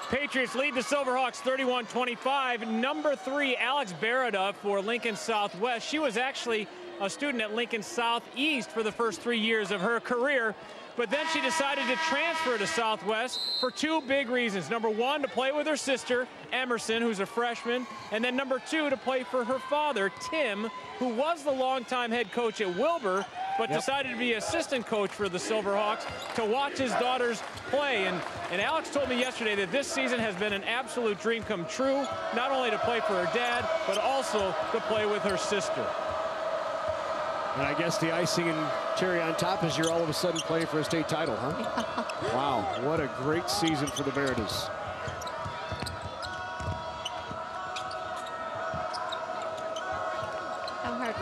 Patriots lead the Silverhawks 31-25. Number three, Alex Barada for Lincoln Southwest. She was actually a student at Lincoln Southeast for the first three years of her career. But then she decided to transfer to Southwest for two big reasons. Number one, to play with her sister, Emerson, who's a freshman. And then number two, to play for her father, Tim, who was the longtime head coach at Wilber, but Yep. decided to be assistant coach for the Silverhawks to watch his daughters play. And, and Alex told me yesterday that this season has been an absolute dream come true, not only to play for her dad, but also to play with her sister. And I guess the icing and cherry on top is you're all of a sudden playing for a state title, huh? wow, what a great season for the Veritas.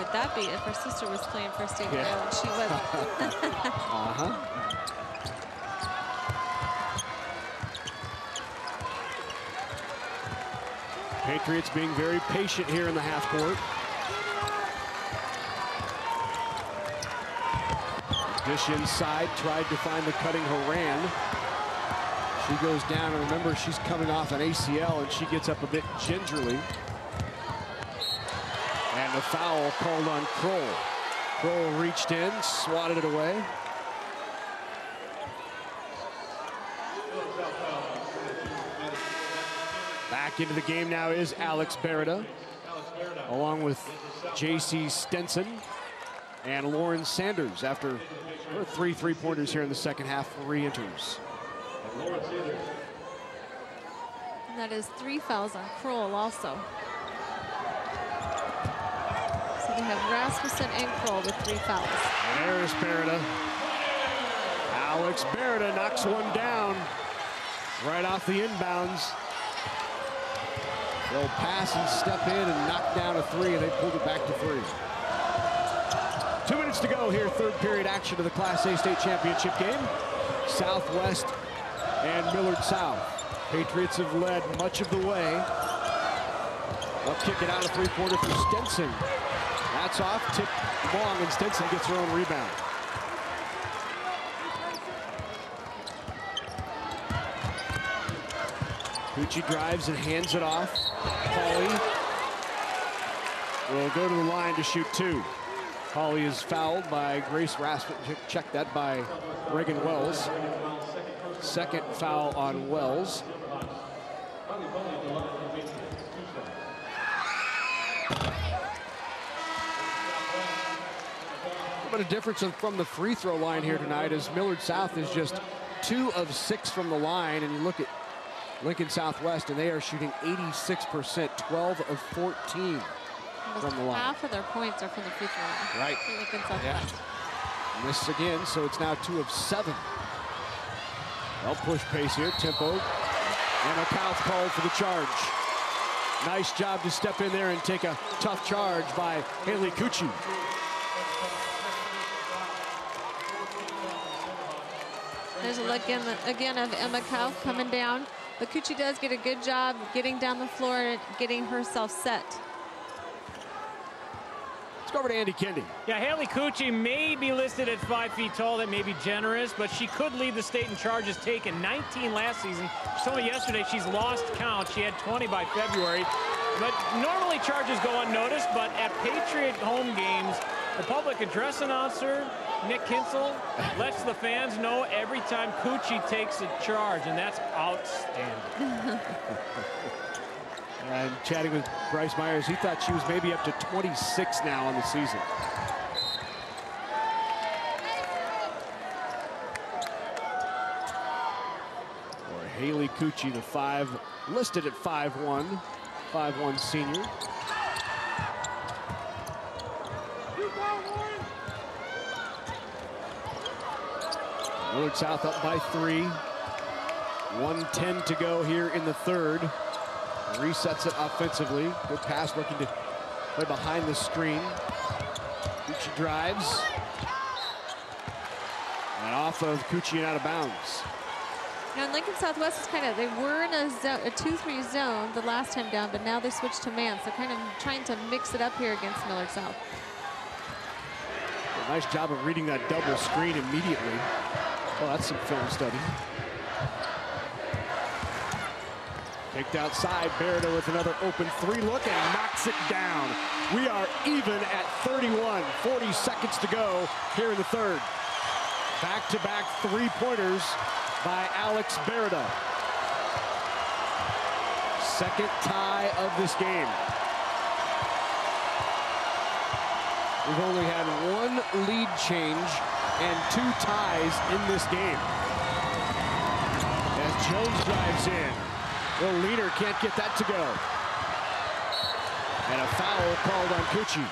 Would that be if her sister was playing for state yeah. and she wasn't? uh-huh. Patriots being very patient here in the half court. Dish inside, tried to find the cutting Horan. She goes down, and remember, she's coming off an ACL, and she gets up a bit gingerly. The foul called on Kroll. Kroll reached in, swatted it away. Back into the game now is Alex Berida, along with J.C. Stenson and Lauren Sanders after three three-pointers here in the second half re-enters. And that is three fouls on Kroll also. They have Rasmussen and Kroll with three fouls. And There's Berida. Alex Berida knocks one down right off the inbounds. They'll pass and step in and knock down a three, and they pulled it back to three. Two minutes to go here, third period action of the Class A state championship game. Southwest and Millard South. Patriots have led much of the way. They'll kick it out a three-pointer for Stenson. That's off, tip long, and Stinson gets her own rebound. Pucci drives and hands it off. Hawley will go to the line to shoot two. Hawley is fouled by Grace Rasmussen. Check that by Reagan Wells. Second foul on Wells. But a difference from the free throw line here tonight is Millard South is just two of six from the line. And you look at Lincoln Southwest, and they are shooting 86%, 12 of 14 Almost from the line. Half of their points are from the free throw line. Right. Lincoln Southwest. Yeah. Misses again, so it's now two of seven. They'll push pace here, tempo. And O'Call's called for the charge. Nice job to step in there and take a tough charge by Haley Cucci. There's a look again, again of Emma Kauth coming down. But Cucci does get a good job getting down the floor and getting herself set. Let's go over to Andy Kendi. Yeah, Haley Cucci may be listed at five feet tall. That may be generous, but she could lead the state in charges taken. 19 last season. She told me yesterday she's lost count. She had 20 by February. But normally charges go unnoticed, but at Patriot home games, the public address announcer Nick Kinsel lets the fans know every time Cucci takes a charge, and that's outstanding. and chatting with Bryce Myers, he thought she was maybe up to 26 now on the season. Or Haley Cucci, the five, listed at 5'1", 5'1 senior. Millard South up by three. 110 to go here in the third. Resets it offensively. Good pass looking to play behind the screen. Cucci drives. And off of Cucci and out of bounds. Now Lincoln Southwest is kind of, they were in a 2-3 zone the last time down, but now they switched to man. So kind of trying to mix it up here against Millard South. Nice job of reading that double screen immediately. Oh, that's some film study. Kicked outside, Berida with another open three look and knocks it down. We are even at 31, 40 seconds to go here in the third. Back-to-back -back three-pointers by Alex Berida. Second tie of this game. We've only had one lead change and two ties in this game. As Jones drives in. the Leader can't get that to go. And a foul called on Cucci.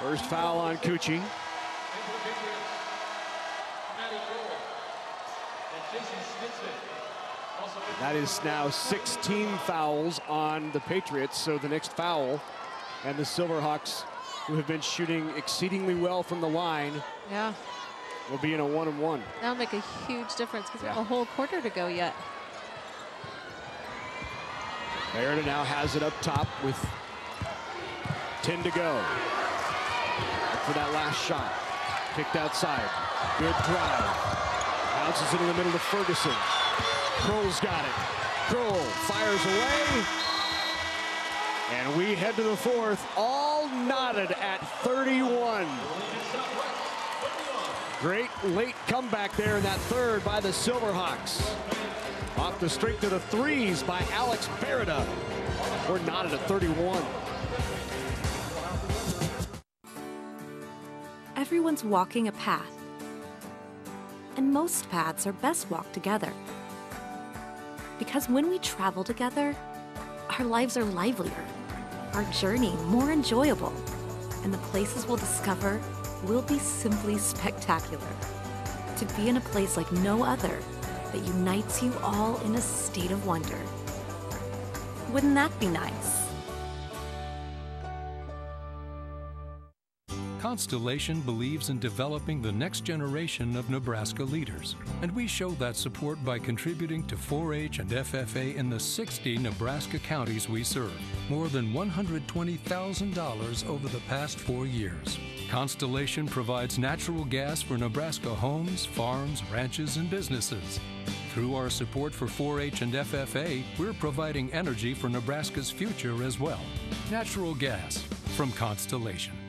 First foul on Cucci. That is now 16 fouls on the Patriots. So the next foul, and the Silverhawks, who have been shooting exceedingly well from the line, Yeah, will be in a one and one. that'll make a huge difference because we have a whole quarter to go yet. Merida now has it up top with 10 to go. Look for that last shot. Kicked outside. Good drive. Bounces it in the middle to Ferguson. Kroll's got it. Kroll fires away. And we head to the fourth, all knotted at 31. Great late comeback there in that third by the Silverhawks. Off the strength of the threes by Alex Berida. We're knotted at 31. Everyone's walking a path. And most paths are best walked together. Because when we travel together, our lives are livelier, our journey more enjoyable, and the places we'll discover will be simply spectacular. To be in a place like no other that unites you all in a state of wonder. Wouldn't that be nice? Constellation believes in developing the next generation of Nebraska leaders, and we show that support by contributing to 4 H and FFA in the 60 Nebraska counties we serve, more than $120,000 over the past four years. Constellation provides natural gas for Nebraska homes, farms, ranches, and businesses. Through our support for 4 H and FFA, we're providing energy for Nebraska's future as well. Natural gas from Constellation.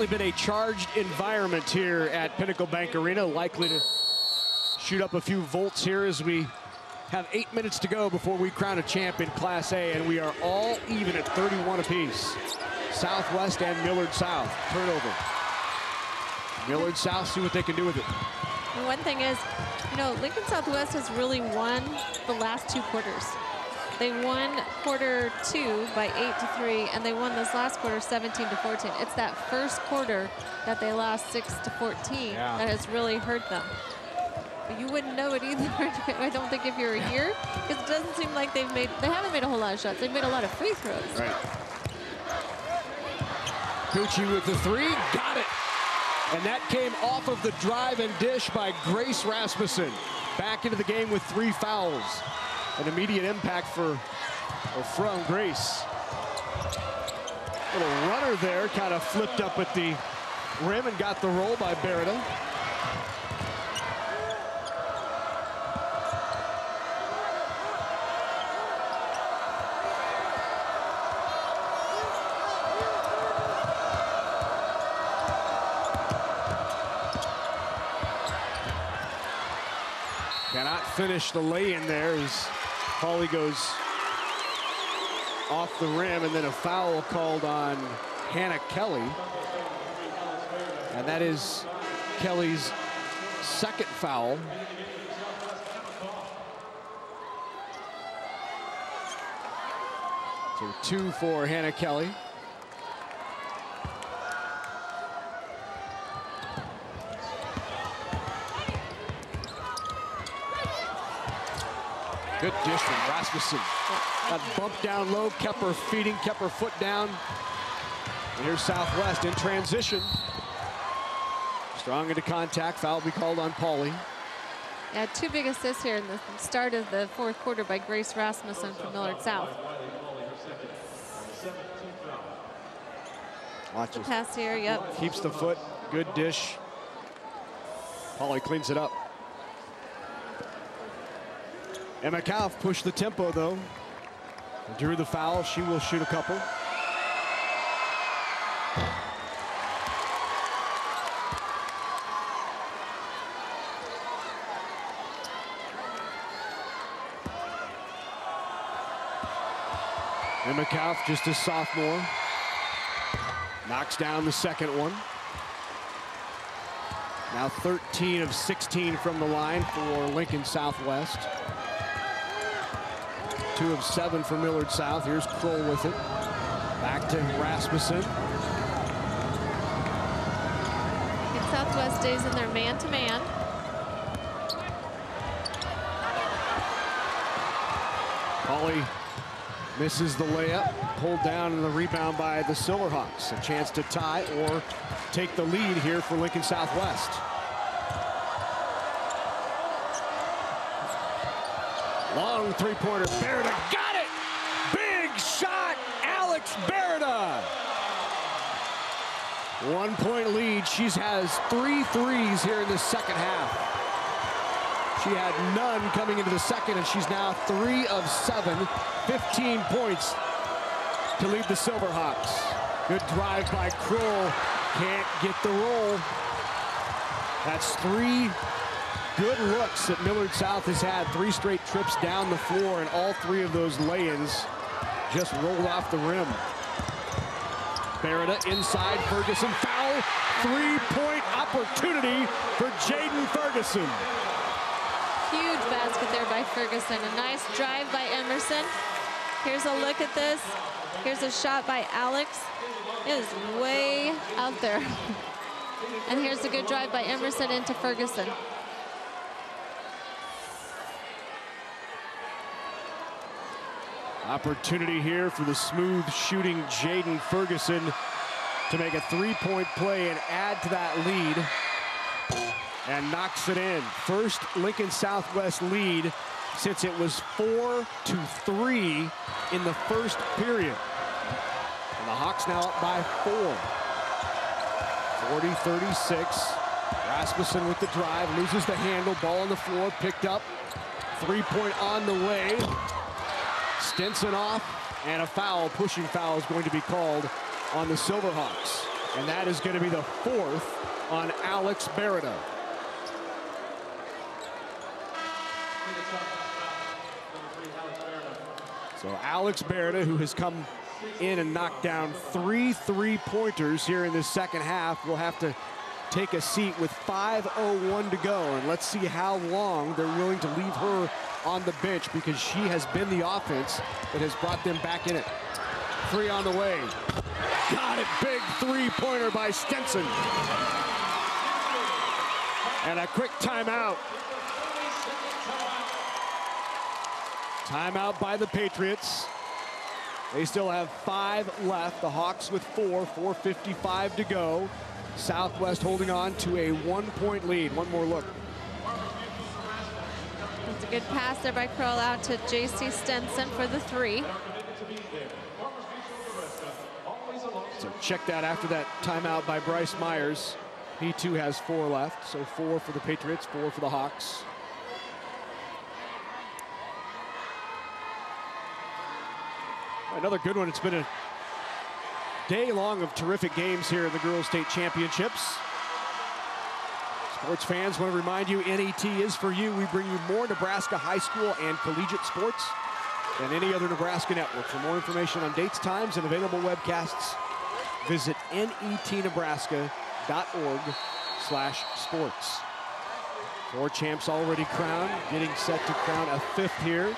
Certainly been a charged environment here at Pinnacle Bank Arena, likely to shoot up a few volts here as we have eight minutes to go before we crown a champ in Class A, and we are all even at 31 apiece. Southwest and Millard South. Turnover. Millard South, see what they can do with it. And one thing is, you know, Lincoln Southwest has really won the last two quarters. They won quarter two by eight to three, and they won this last quarter 17 to 14. It's that first quarter that they lost six to 14 Yeah. that has really hurt them. But you wouldn't know it either, I don't think, if you were here, because it doesn't seem like they've made, they haven't made a whole lot of shots. They've made a lot of free throws. Right. Cucci with the three, got it. And that came off of the drive and dish by Grace Rasmussen. Back into the game with three fouls. An immediate impact for or from Grace. Little runner there, kind of flipped up at the rim and got the roll by Berida. Cannot finish the lay-in there as Pauly goes off the rim and then a foul called on Hannah Kelly. And that is Kelly's second foul. So two for Hannah Kelly. Good dish from Rasmussen. Got bumped down low, kept her feeding, kept her foot down. And here's Southwest in transition. Strong into contact, foul be called on Pauly. Yeah, two big assists here in the start of the fourth quarter by Grace Rasmussen from Millard South. Watch The this. pass here, yep. Keeps the foot, good dish. Pauly cleans it up. Emma Kauf pushed the tempo though. Drew the foul, she will shoot a couple. Emma Kauf, just a sophomore. Knocks down the second one. Now 13 of 16 from the line for Lincoln Southwest. Two of seven for Millard South. Here's Kroll with it. Back to Rasmussen. And Southwest stays in their man-to-man. Pauly misses the layup, pulled down in the rebound by the Silverhawks. A chance to tie or take the lead here for Lincoln Southwest. Long three-pointer, Beretta got it! Big shot, Alex Beretta! One point lead. She has three threes here in the second half. She had none coming into the second, and she's now three of seven, 15 points to lead the Silverhawks. Good drive by Kroll. Can't get the roll. That's three good looks that Millard South has had. Three straight trips down the floor, and all three of those lay-ins just rolled off the rim. Beretta inside Ferguson. Foul. Three-point opportunity for Jaden Ferguson. Huge basket there by Ferguson. A nice drive by Emerson. Here's a look at this. Here's a shot by Alex. It is way out there. and here's a good drive by Emerson into Ferguson. Opportunity here for the smooth shooting Jaden Ferguson to make a three-point play and add to that lead and knocks it in. First Lincoln Southwest lead since it was four to three in the first period. And the Hawks now up by four. 40-36. Rasmussen with the drive, loses the handle, ball on the floor, picked up. Three-point on the way. Stinson off, and a foul, pushing foul is going to be called on the Silverhawks. And that is going to be the fourth on Alex Beretta. So Alex Beretta, who has come in and knocked down three three-pointers here in the second half, will have to take a seat with 5.01 to go. And let's see how long they're willing to leave her on the bench because she has been the offense that has brought them back in it. Three on the way. Got it, big three-pointer by Stenson. And a quick timeout. Timeout by the Patriots. They still have five left. The Hawks with four, 4.55 to go. Southwest holding on to a one-point lead. One more look. Good pass there by Kroll out to J.C. Stenson for the three. So check that after that timeout by Bryce Myers. He too has four left. So four for the Patriots, four for the Hawks. Another good one. It's been a day long of terrific games here in the Girls State Championships. Sports fans want to remind you NET is for you. We bring you more Nebraska high school and collegiate sports than any other Nebraska network. For more information on dates, times, and available webcasts, visit netnebraska.org slash sports. Four champs already crowned, getting set to crown a fifth here.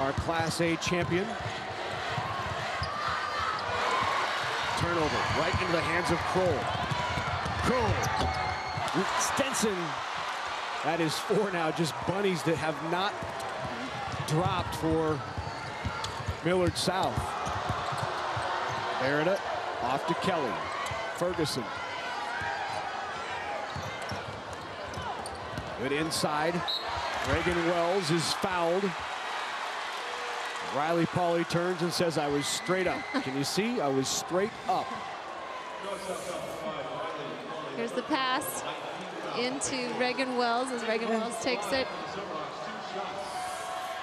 Our Class A champion. Turnover right into the hands of Kroll. Kroll. Stenson. That is four now, just bunnies that have not dropped for Millard South. Beretta off to Kelly. Ferguson. Good inside. Reagan Wells is fouled. Riley Pauly turns and says, I was straight up. Can you see? I was straight up. Here's the pass into Reagan Wells as Reagan Wells takes it.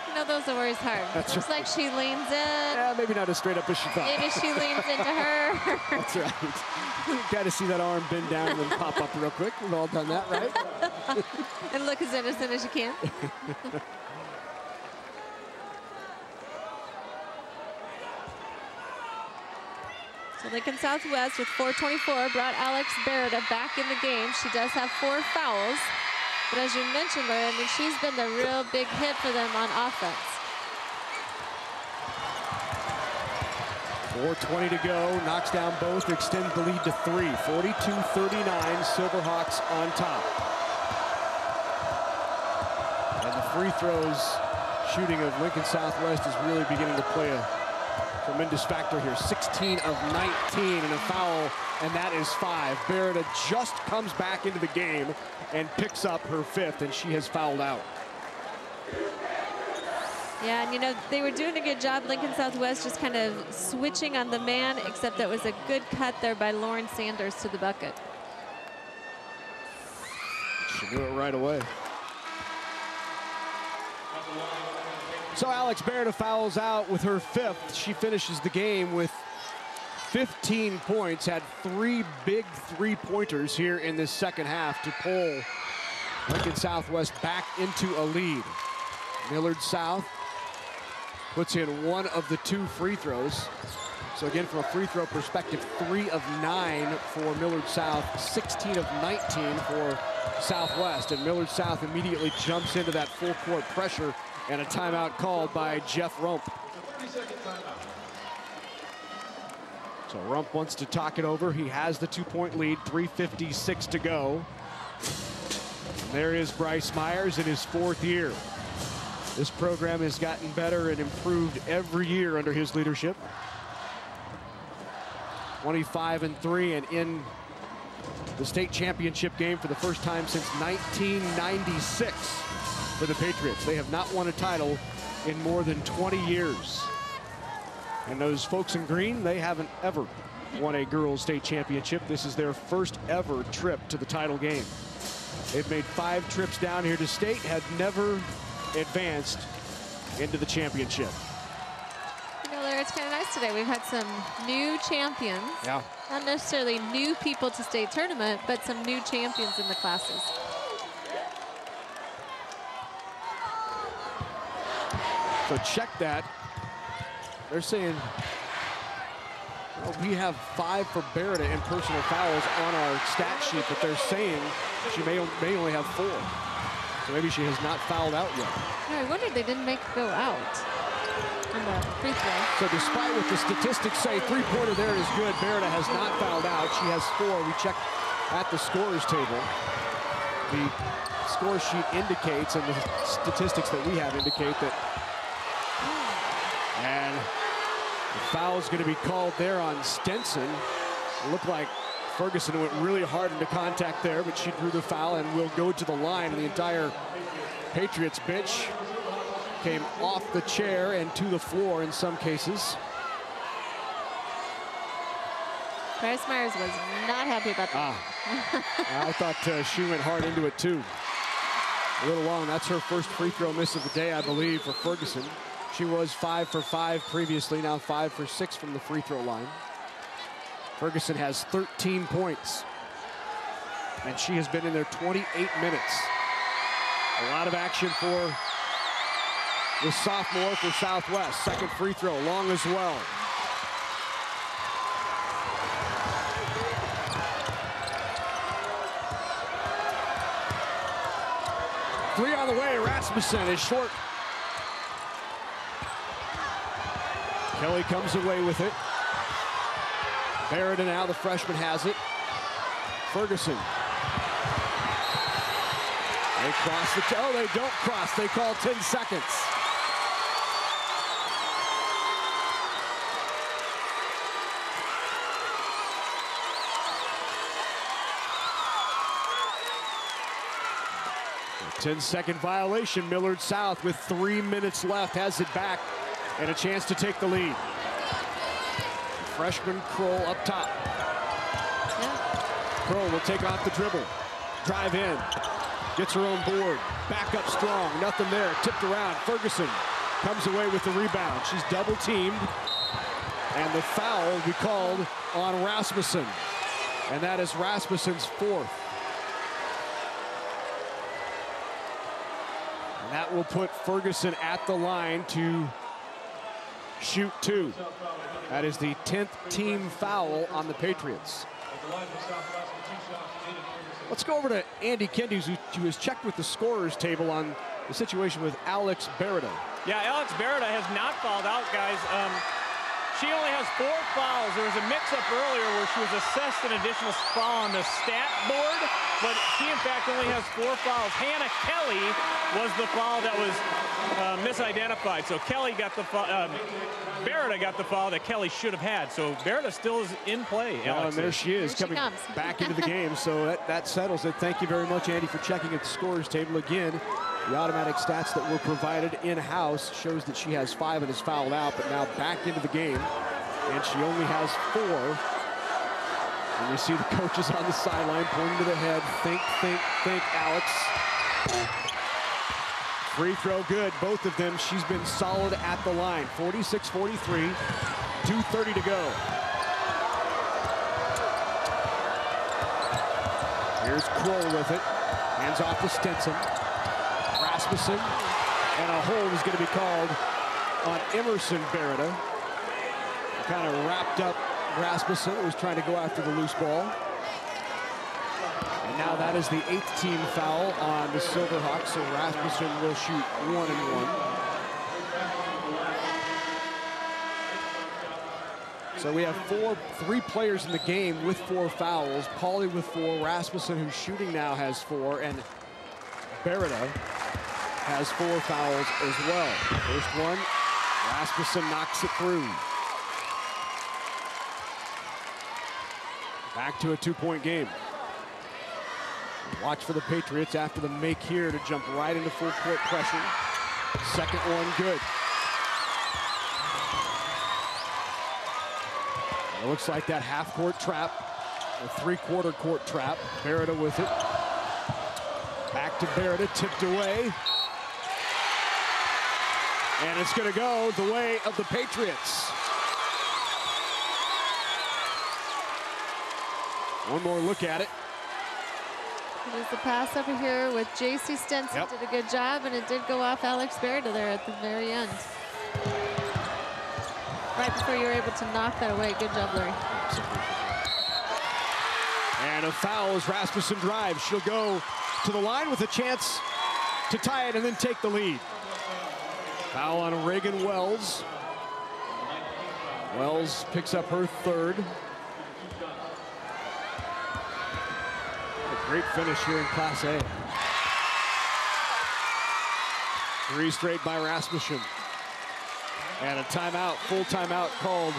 You know, those are always hard. That's Looks right. like she leans in. Yeah, maybe not as straight up as she thought. Maybe she leans into her. That's right. Got to see that arm bend down and then pop up real quick. We've all done that, right? and look as innocent as you can. So Lincoln Southwest with 424 brought Alex Beretta back in the game. She does have four fouls. But as you mentioned, Larry, I mean, she's been the real big hit for them on offense. 4.20 to go, knocks down both, extends the lead to three. 42-39, Silverhawks on top. And the free throws shooting of Lincoln Southwest is really beginning to play a tremendous factor here. 16 of 19 and a foul, and that is five. Beretta just comes back into the game and picks up her fifth, and she has fouled out. Yeah, and you know, they were doing a good job, Lincoln Southwest, just kind of switching on the man, except that was a good cut there by Lauren Sanders to the bucket. She knew it right away. So Alex Beretta fouls out with her fifth. She finishes the game with 15 points, had three big three-pointers here in this second half to pull Lincoln Southwest back into a lead. Millard South puts in one of the two free throws. So again, from a free throw perspective, three of nine for Millard South, 16 of 19 for Southwest. And Millard South immediately jumps into that full court pressure and a timeout called by Jeff Rupp. So Rump wants to talk it over. He has the two-point lead, 3.56 to go. And there is Bryce Myers in his fourth year. This program has gotten better and improved every year under his leadership. 25 and 3 and in the state championship game for the first time since 1996 for the Patriots. They have not won a title in more than 20 years. And those folks in green, they haven't ever won a girls state championship. This is their first ever trip to the title game. They've made five trips down here to state, had never advanced into the championship. You know, Larry, it's kind of nice today. We've had some new champions. Yeah. Not necessarily new people to state tournament, but some new champions in the classes. So check that. They're saying well, we have five for Beretta in personal fouls on our stat sheet, but they're saying she may, may only have four. So maybe she has not fouled out yet. Yeah, I wondered they didn't make go out on the free throw. So despite what the statistics say, three-pointer there is good. Beretta has not fouled out. She has four. We checked at the scorers table. The score sheet indicates, and the statistics that we have indicate that and the foul is going to be called there on Stenson. It looked like Ferguson went really hard into contact there, but she drew the foul and will go to the line. And the entire Patriots bench came off the chair and to the floor in some cases. Bryce Myers was not happy about that. Ah, I thought uh, she went hard into it too. A little long. That's her first free throw miss of the day, I believe, for Ferguson. She was five for five previously, now five for six from the free throw line. Ferguson has 13 points. And she has been in there 28 minutes. A lot of action for the sophomore for Southwest. Second free throw, long as well. Three on the way, Rasmussen is short. Kelly comes away with it. Beretta now, the freshman has it. Ferguson. They cross the, oh, they don't cross. They call 10 seconds. A 10 second violation. Millard South with three minutes left has it back and a chance to take the lead. Freshman Kroll up top. Kroll will take off the dribble. Drive in. Gets her own board. Back up strong. Nothing there. Tipped around. Ferguson comes away with the rebound. She's double teamed. And the foul will be called on Rasmussen. And that is Rasmussen's fourth. And that will put Ferguson at the line to shoot two. That is the 10th team foul on the Patriots. Let's go over to Andy Kendi, who, who has checked with the scorers table on the situation with Alex Beretta. Yeah, Alex Beretta has not fouled out, guys. Um, she only has four fouls. There was a mix-up earlier where she was assessed an additional foul on the stat board, but she, in fact, only has four fouls. Hannah Kelly was the foul that was uh, misidentified. So Kelly got the foul. Um, Beretta got the foul that Kelly should have had. So Beretta still is in play. Well, and there she is Here she coming comes. back into the game. So that, that settles it. Thank you very much, Andy, for checking at the scorers table again. The automatic stats that were provided in-house shows that she has five and is fouled out, but now back into the game. And she only has four. And you see the coaches on the sideline pointing to the head. Think, think, think, Alex. Free throw good, both of them. She's been solid at the line. 46-43, 2.30 to go. Here's Kroll with it. Hands off to Stinson. Rasmussen. And a hold is going to be called on Emerson Beretta. Kind of wrapped up Rasmussen, was trying to go after the loose ball. And now that is the eighth team foul on the Silverhawks, so Rasmussen will shoot one and one. So we have four, three players in the game with four fouls. Pauly with four, Rasmussen, who's shooting now, has four, and Beretta has four fouls as well. First one, Rasmussen knocks it through. Back to a two-point game. Watch for the Patriots after the make here to jump right into full court pressure. Second one good. It looks like that half court trap, a three quarter court trap. Beretta with it. Back to Beretta, tipped away. And it's going to go the way of the Patriots. One more look at it. There's the pass over here with J.C. Stenson. Yep. Did a good job, and it did go off Alex Beretta there at the very end. Right before you were able to knock that away. Good job, Larry. And a foul as Rasmussen drives. She'll go to the line with a chance to tie it and then take the lead. Foul on Reagan Wells. Wells picks up her third. Great finish here in Class A. Three straight by Rasmussen. And a timeout, full timeout called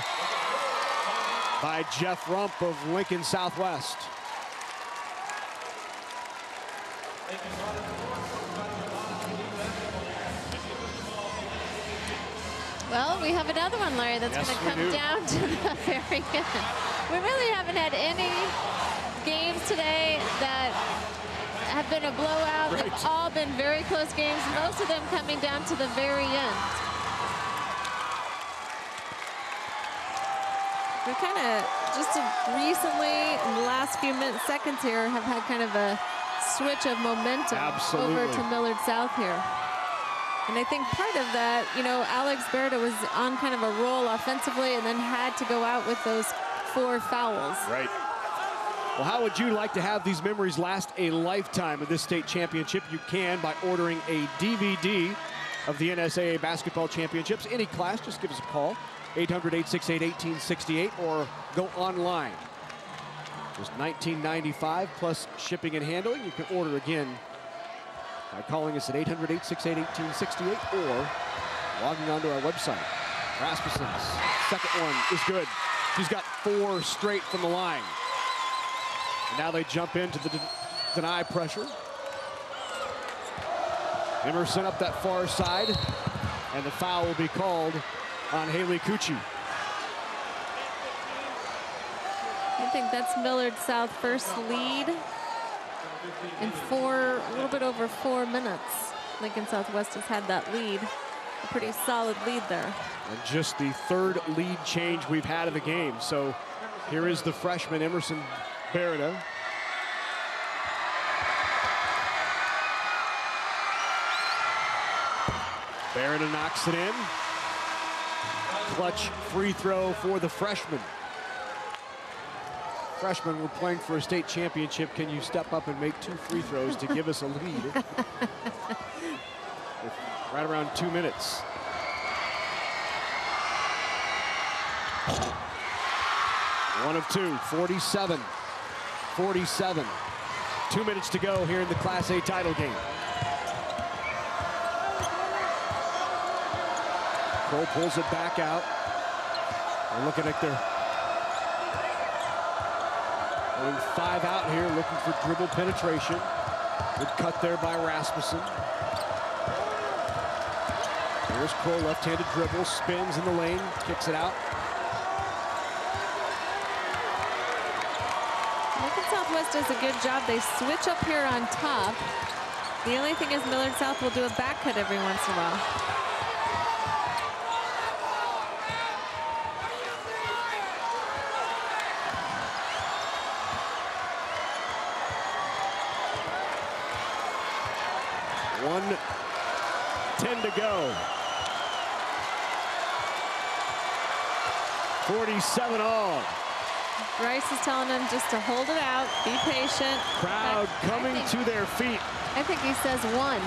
by Jeff Rupp of Lincoln Southwest. Well, we have another one, Larry, that's Yes, going to come do. down to the very end. We really haven't had any today that have been a blowout. They've all been very close games, most of them coming down to the very end. We kind of just recently, in the last few minutes, seconds here, have had kind of a switch of momentum over to Millard South here. And I think part of that, you know, Alex Berta was on kind of a roll offensively and then had to go out with those four fouls. Right. Well, how would you like to have these memories last a lifetime of this state championship? You can by ordering a DVD of the NSAA basketball championships. Any class, just give us a call, 800-868-1868, or go online. Just $19.95 plus shipping and handling. You can order again by calling us at 800-868-1868 or logging onto our website. Rasmussen's second one is good. She's got four straight from the line. And now they jump into the de- deny pressure. Emerson up that far side, and the foul will be called on Haley Cucci. I think that's Millard South first lead in four, a little bit over four minutes. Lincoln Southwest has had that lead, a pretty solid lead there. And just the third lead change we've had of the game. So here is the freshman Emerson Beretta. Beretta knocks it in. clutch free throw for the freshman. Freshman, we're playing for a state championship. Can you step up and make two free throws to give us a lead? right around two minutes. One of two, 47, 47. Two minutes to go here in the Class A title game. Cole pulls it back out. They're looking at their five out here, looking for dribble penetration. Good cut there by Rasmussen. Here's Cole, left-handed dribble, spins in the lane, kicks it out. Does a good job. They switch up here on top. The only thing is Millard South will do a back cut every once in a while. One, 10 to go. 47 all. Bryce is telling them just to hold it out, be patient. Crowd coming think, to their feet. I think he says one.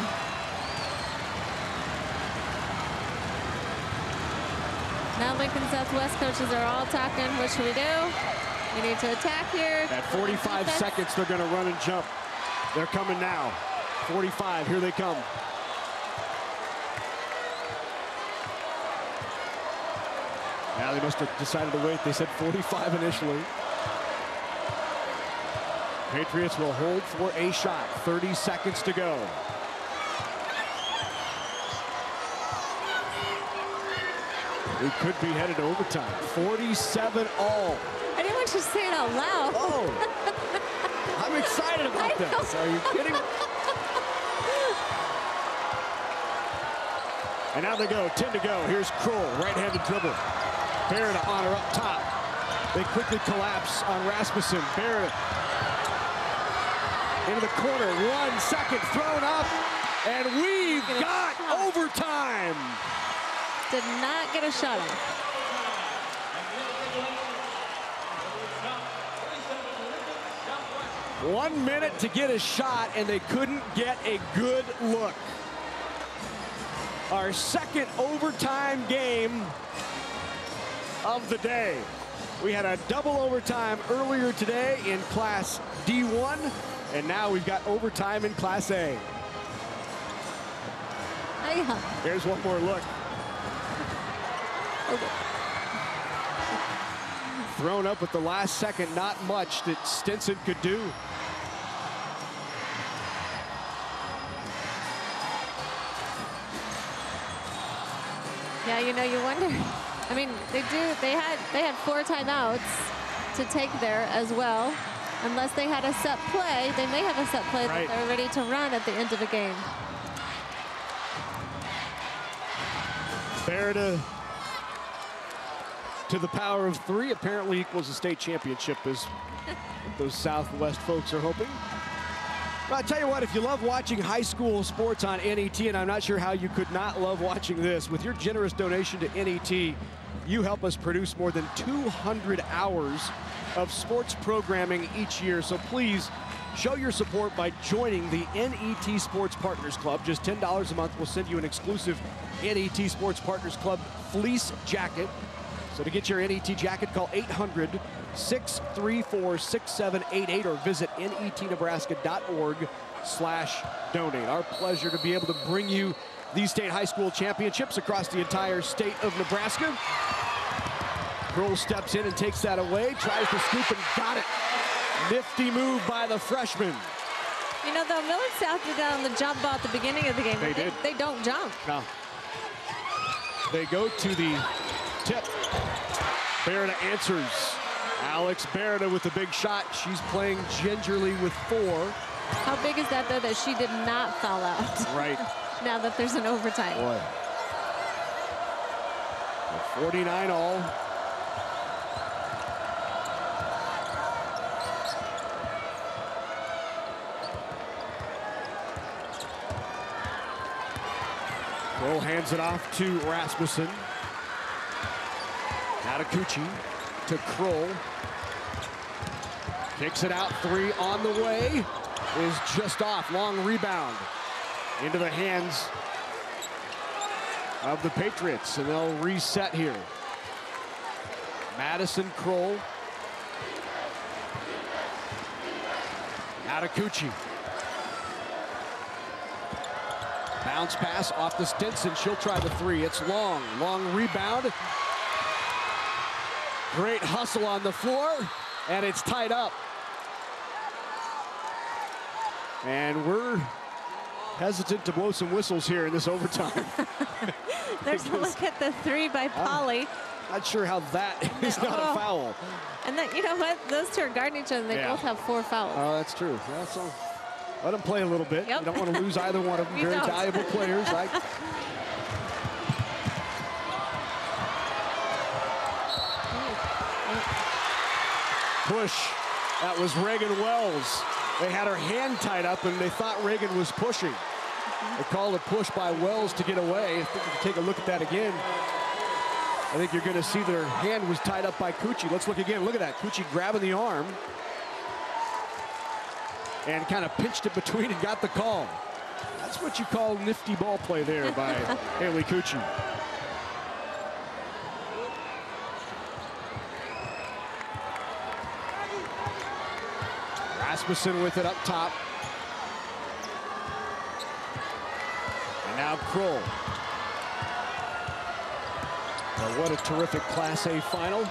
Now Lincoln Southwest coaches are all talking, what should we do? We need to attack here. At 45 seconds, they're going to run and jump. They're coming now. 45, here they come. Now they must have decided to wait. They said 45 initially. Patriots will hold for a shot. 30 seconds to go. We could be headed to overtime. 47 all. I didn't want you to say it out loud. Oh, I'm excited about this. Are you kidding? me? And now they go, 10 to go. Here's Kroll, right-handed dribble. Beretta on her up top. They quickly collapse on Rasmussen. Beretta into the corner. One second thrown up. And we've got overtime. Did not get a shot on. One minute to get a shot, and they couldn't get a good look our second overtime game of the day. We had a double overtime earlier today in Class D1, and now we've got overtime in Class A. Here's one more look. Thrown up at the last second, not much that Stinson could do. Yeah, you know, you wonder. I mean, they do. They had they had four timeouts to take there as well. Unless they had a set play, they may have a set play right. that they're ready to run at the end of the game. Beretta to the power of three apparently equals a state championship as those Southwest folks are hoping. Well, I'll tell you what, if you love watching high school sports on NET, and I'm not sure how you could not love watching this, with your generous donation to NET, you help us produce more than 200 hours of sports programming each year. So please show your support by joining the NET Sports Partners Club. Just $10 a month will send you an exclusive NET Sports Partners Club fleece jacket. So to get your NET jacket, call 800 634-6788 or visit netnebraska.org slash donate. Our pleasure to be able to bring you these state high school championships across the entire state of Nebraska. Kroll steps in and takes that away, tries to scoop and got it. Nifty move by the freshman. You know, though, Millard South did that on the jump ball at the beginning of the game. They, they did. They don't jump. No. They go to the tip. Beretta answers. Alex Beretta with the big shot. She's playing gingerly with four. How big is that, though, that she did not foul out? Right. now that there's an overtime. Boy. 49 all. Kroll hands it off to Rasmussen. Atakuchi to Kroll. Kicks it out, three on the way. Is just off, long rebound. Into the hands of the Patriots, and they'll reset here. Madison Kroll. Atakuchi. Bounce pass off the Stinson. She'll try the three. It's long. Long rebound. Great hustle on the floor. And it's tied up. And we're hesitant to blow some whistles here in this overtime. There's a look at the three by Polly. Not sure how that is not Oh. a foul. And then, you know what? Those two are guarding each other. They Yeah. both have four fouls. Oh, that's true. Yeah, so let them play a little bit. Yep. You don't want to lose either one of them. Very don't. valuable players. I, push. That was Reagan Wells. They had her hand tied up and they thought Reagan was pushing. They called a push by Wells to get away. I think if you take a look at that again, I think you're going to see that her hand was tied up by Cucci. Let's look again. Look at that. Cucci grabbing the arm and kind of pinched it between and got the call. That's what you call nifty ball play there by Haley Cucci. Rasmussen with it up top. And now Kroll. Well, what a terrific Class A final.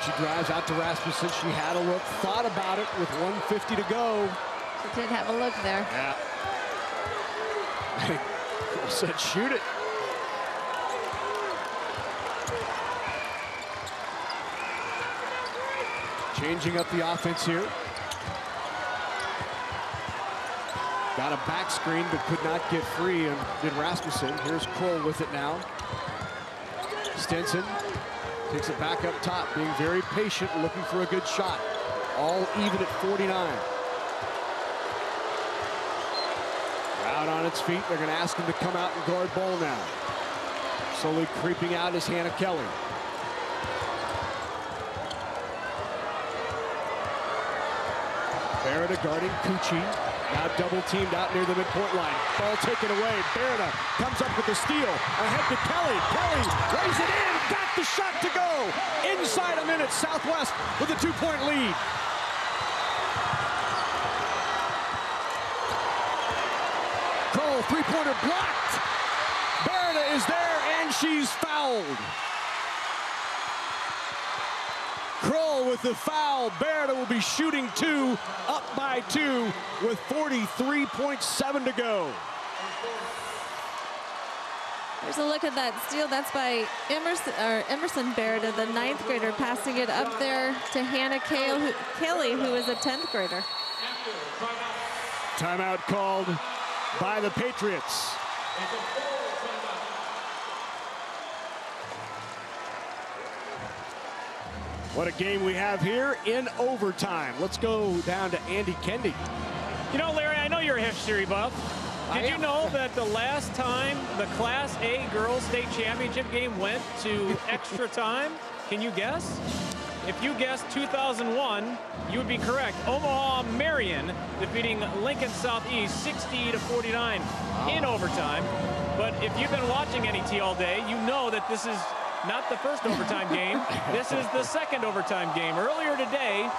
Cucci drives out to Rasmussen. She had a look, thought about it with 150 to go. She did have a look there. Yeah. Kroll said, shoot it. Changing up the offense here. Got a back screen, but could not get free, and did Rasmussen. Here's Kroll with it now. Stinson takes it back up top, being very patient, looking for a good shot. All even at 49. Out on its feet. They're going to ask him to come out and guard ball now. Slowly creeping out is Hannah Kelly. Beretta guarding Cucci. Now double teamed out near the midpoint line. Ball taken away. Beretta comes up with the steal. Ahead to Kelly. Kelly lays it in. Got the shot to go. Inside a minute. Southwest with a two-point lead. Cole, three-pointer blocked. Beretta is there, and she's fouled. Kroll with the foul. Beretta will be shooting two, up by two, with 43.7 to go. There's a look at that steal. That's by Emerson, or Emerson Beretta, the ninth grader, passing it up there to Hannah Kale, who, Kelly, who is a 10th grader. Timeout called by the Patriots. What a game we have here in overtime. Let's go down to Andy Kendi. You know, Larry, I know you're a history buff. Did you know that the last time the Class A girls state championship game went to extra time? Can you guess? If you guessed 2001, you would be correct. Omaha Marian defeating Lincoln Southeast 60 to 49 in overtime. But if you've been watching NET all day, you know that this is not the first overtime game. This is the second overtime game. Earlier today,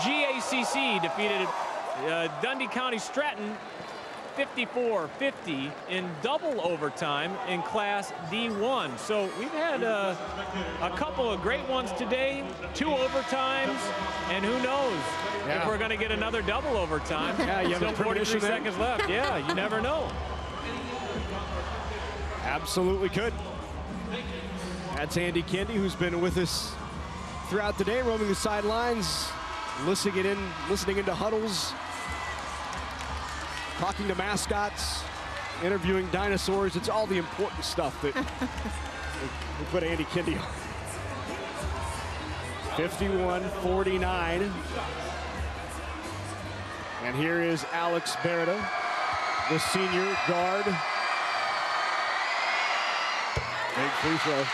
GACC defeated uh, Dundee County Stratton 54-50 in double overtime in Class D1. So we've had uh, a couple of great ones today, two overtimes, and who knows if we're going to get another double overtime. Yeah, you have Still 43 seconds left. Yeah, you never know. Absolutely could. That's Andy Kendi, who's been with us throughout the day, roaming the sidelines, listening in, listening into huddles, talking to mascots, interviewing dinosaurs. It's all the important stuff that we put Andy Kendi on. 51-49. And here is Alex Beretta. the senior guard. Big free throw.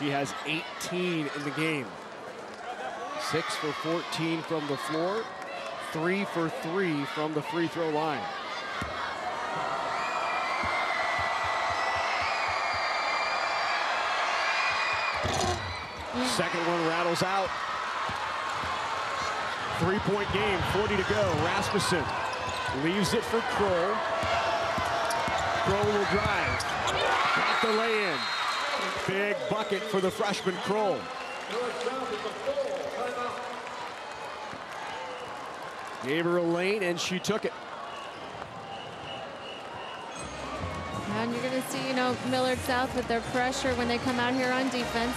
She has 18 in the game. Six for 14 from the floor, three for three from the free throw line. Second one rattles out. Three-point game, 40 to go. Rasmussen leaves it for Kroll. Kroll will drive. Got the lay-in. Big bucket for the freshman Kroll. Gave her a lane, and she took it. And you're going to see, you know, Millard South with their pressure when they come out here on defense.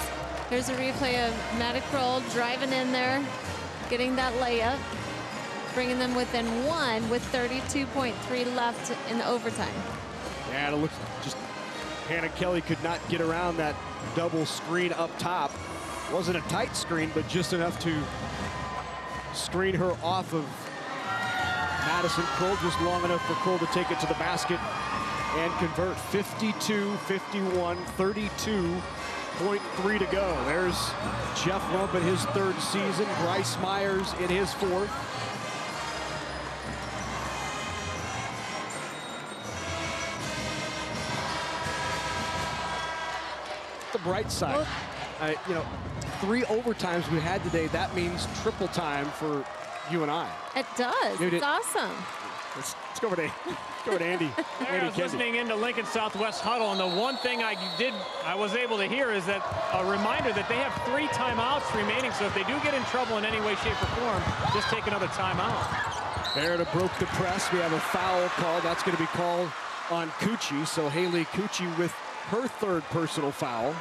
Here's a replay of Maddie Kroll driving in there, getting that layup, bringing them within one with 32.3 left in the overtime. Yeah, it looks Hannah Kelly could not get around that double screen up top. Wasn't a tight screen, but just enough to screen her off of Madison Kroll, just long enough for Kroll to take it to the basket and convert 52, 51, 32.3 to go. There's Jeff Rupp in his third season, Bryce Myers in his fourth. Bright side, I, you know, three overtimes we had today, that means triple time for you and I. It does. Maybe It's it- awesome. Let's, let's go over to, go over to Andy. There, I was Kendi. listening into Lincoln Southwest huddle, and the one thing I did, I was able to hear is that a reminder that they have three timeouts remaining. So if they do get in trouble in any way, shape, or form, just take another timeout. Beretta broke the press. We have a foul call. That's going to be called on Cucci. So Haley Cucci with her third personal foul.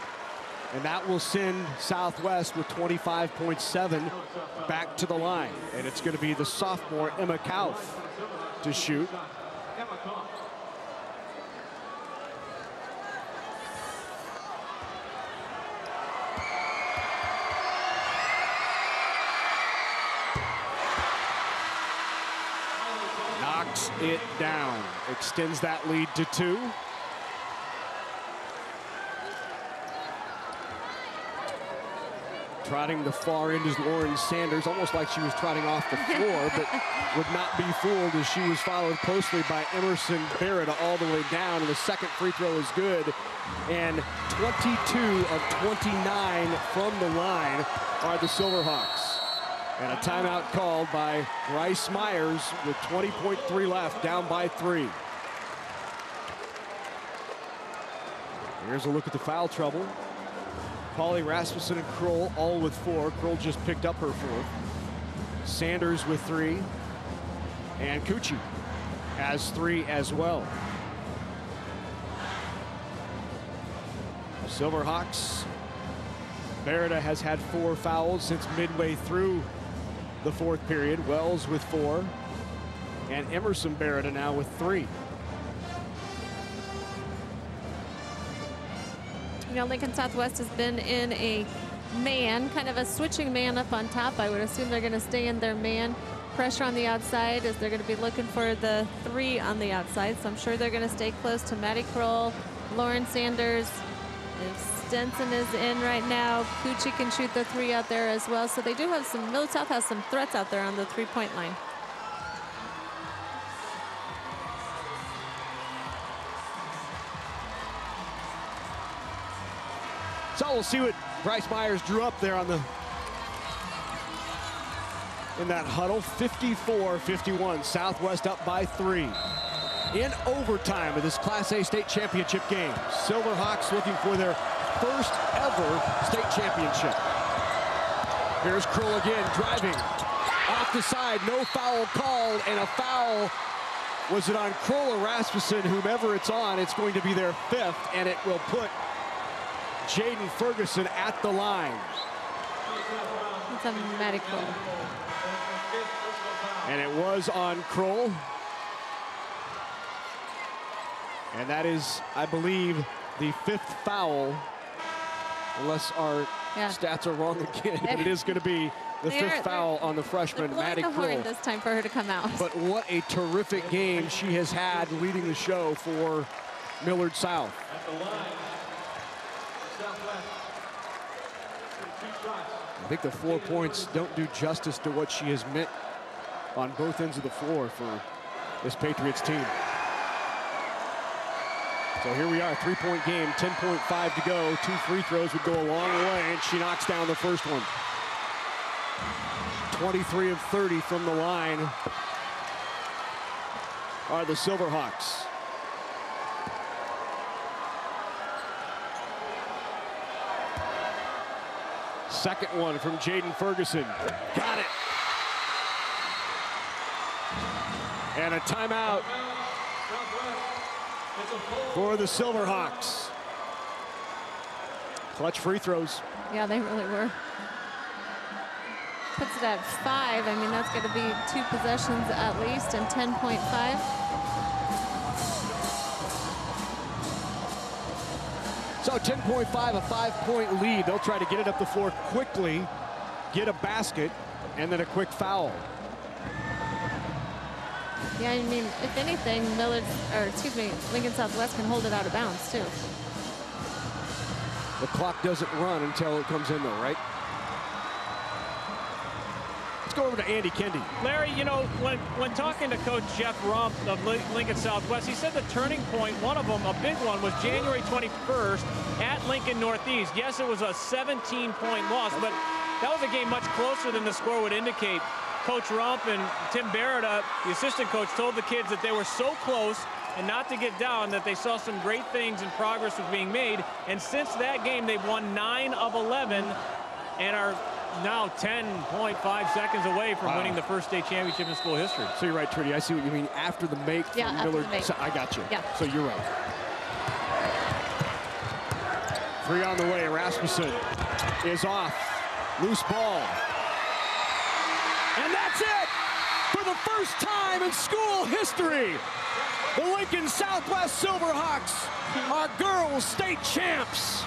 And that will send Southwest with 25.7 back to the line. And it's going to be the sophomore Emma Kauf to shoot. Knocks it down. Extends that lead to two. Trotting the far end is Lauren Sanders, almost like she was trotting off the floor, but would not be fooled as she was followed closely by Emerson Barrett all the way down. And the second free throw is good. And 22 of 29 from the line are the Silverhawks. And a timeout called by Bryce Myers with 20.3 left, down by three. Here's a look at the foul trouble. Pauly Rasmussen and Kroll all with four. Kroll just picked up her fourth. Sanders with three. And Cucci has three as well. Silverhawks. Beretta has had four fouls since midway through the fourth period. Wells with four. And Emerson Beretta now with three. You know, Lincoln Southwest has been in a man, kind of a switching man up on top. I would assume they're going to stay in their man. Pressure on the outside as they're going to be looking for the three on the outside. So I'm sure they're going to stay close to Maddie Kroll, Lauren Sanders. If Stinson is in right now, Cucci can shoot the three out there as well. So they do have some, Mill South has some threats out there on the three-point line. So we'll see what Bryce Myers drew up there on the in that huddle. 54-51. Southwest up by three. In overtime of this Class A state championship game. Silverhawks looking for their first ever state championship. Here's Kroll again, driving. Off the side, no foul called, and a foul. Was it on Kroll or Rasmussen? Whomever it's on, it's going to be their fifth, and it will put Jaden Ferguson at the line. It's a medical. And it was on Kroll. And that is, I believe, the fifth foul unless our Yeah. stats are wrong again. but it is going to be the They're- fifth foul on the freshman, Maddie the Kroll. this time for her to come out. But what a terrific game she has had leading the show for Millard South. I think the four points don't do justice to what she has meant on both ends of the floor for this Patriots team. So here we are, three-point game, 10.5 to go. Two free throws would go a long way, and she knocks down the first one. 23 of 30 from the line are the Silverhawks. Second one from Jaden Ferguson. Got it. And a timeout for the Silverhawks. Clutch free throws. Yeah, they really were. Puts it at five. I mean, that's going to be two possessions at least and 10.5. So 10.5, a five-point lead. They'll try to get it up the floor quickly, get a basket, and then a quick foul. Yeah, I mean, if anything, Millard, or excuse me, Lincoln Southwest can hold it out of bounds too. The clock doesn't run until it comes in, though, right? Let's go over to Andy Kendi. Larry, you know, when, when talking to Coach Jeff Rupp of Lincoln Southwest, he said the turning point, one of them, a big one, was January 21st at Lincoln Northeast. Yes, it was a 17-point loss, but that was a game much closer than the score would indicate. Coach Rupp and Tim Barrett, uh, the assistant coach, told the kids that they were so close and not to get down, that they saw some great things and progress was being made. And since that game, they've won 9 of 11 and are now 10.5 seconds away from Wow. winning the first state championship in school history. So you're right, Trudy. I see what you mean. After the make Yeah, from after make. So- I got you. Yeah. So you're right. Three on the way. Rasmussen is off. Loose ball. And that's it! For the first time in school history, the Lincoln Southwest Silverhawks are girls state champs.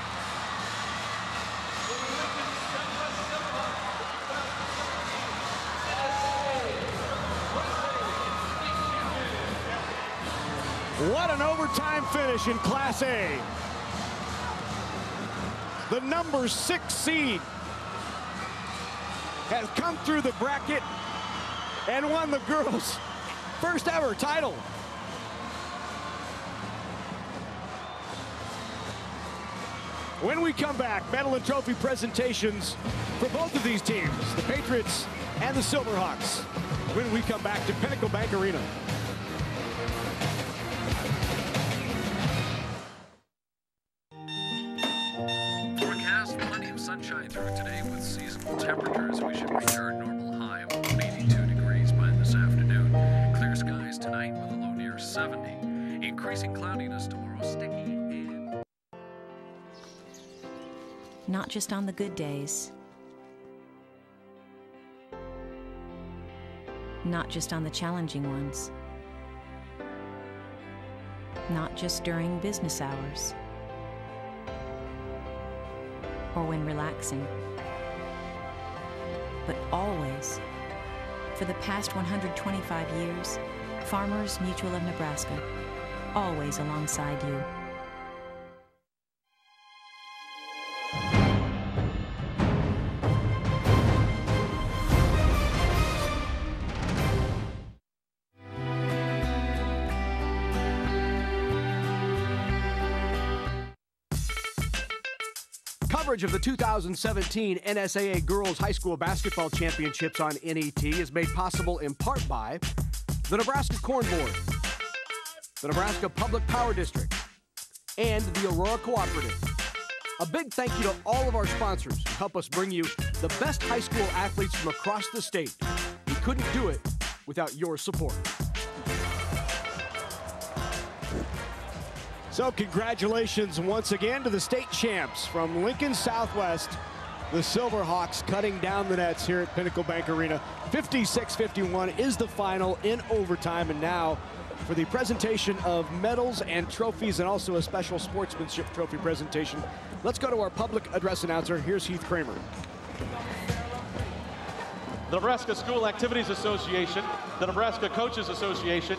What an overtime finish in Class A. The number six seed has come through the bracket and won the girls' first ever title. When we come back, medal and trophy presentations for both of these teams, the Patriots and the Silverhawks, when we come back to Pinnacle Bank Arena. Sunshine through today with seasonable temperatures. We should reach our normal high of 82 degrees by this afternoon. Clear skies tonight with a low near 70. Increasing cloudiness tomorrow, sticky and not just on the good days, not just on the challenging ones, not just during business hours or when relaxing, but always. For the past 125 years, Farmers Mutual of Nebraska, always alongside you. Coverage of the 2017 NSAA Girls High School Basketball Championships on NET is made possible in part by the Nebraska Corn Board, the Nebraska Public Power District, and the Aurora Cooperative. A big thank you to all of our sponsors who help us bring you the best high school athletes from across the state. We couldn't do it without your support. So congratulations once again to the state champs from Lincoln Southwest. The Silverhawks cutting down the nets here at Pinnacle Bank Arena. 56-51 is the final in overtime, and now for the presentation of medals and trophies and also a special sportsmanship trophy presentation. Let's go to our public address announcer. Here's Heath Kramer. The Nebraska School Activities Association, the Nebraska Coaches Association,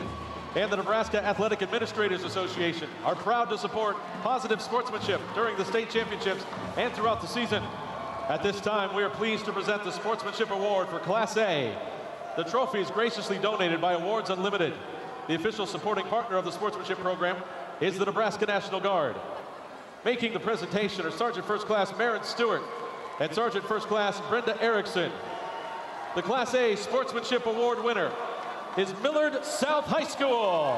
and the Nebraska Athletic Administrators Association are proud to support positive sportsmanship during the state championships and throughout the season. At this time, we are pleased to present the Sportsmanship Award for Class A. The trophy is graciously donated by Awards Unlimited. The official supporting partner of the sportsmanship program is the Nebraska National Guard. Making the presentation are Sergeant First Class Marin Stewart and Sergeant First Class Brenda Erickson. The Class A Sportsmanship Award winner is Millard South High School.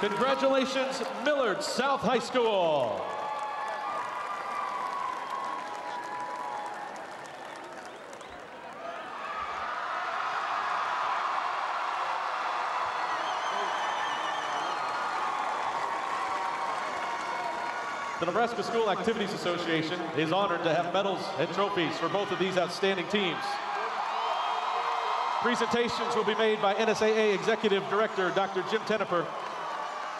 Congratulations, Millard South High School. The Nebraska School Activities Association is honored to have medals and trophies for both of these outstanding teams. Presentations will be made by NSAA Executive Director Dr. Jim Tenopir,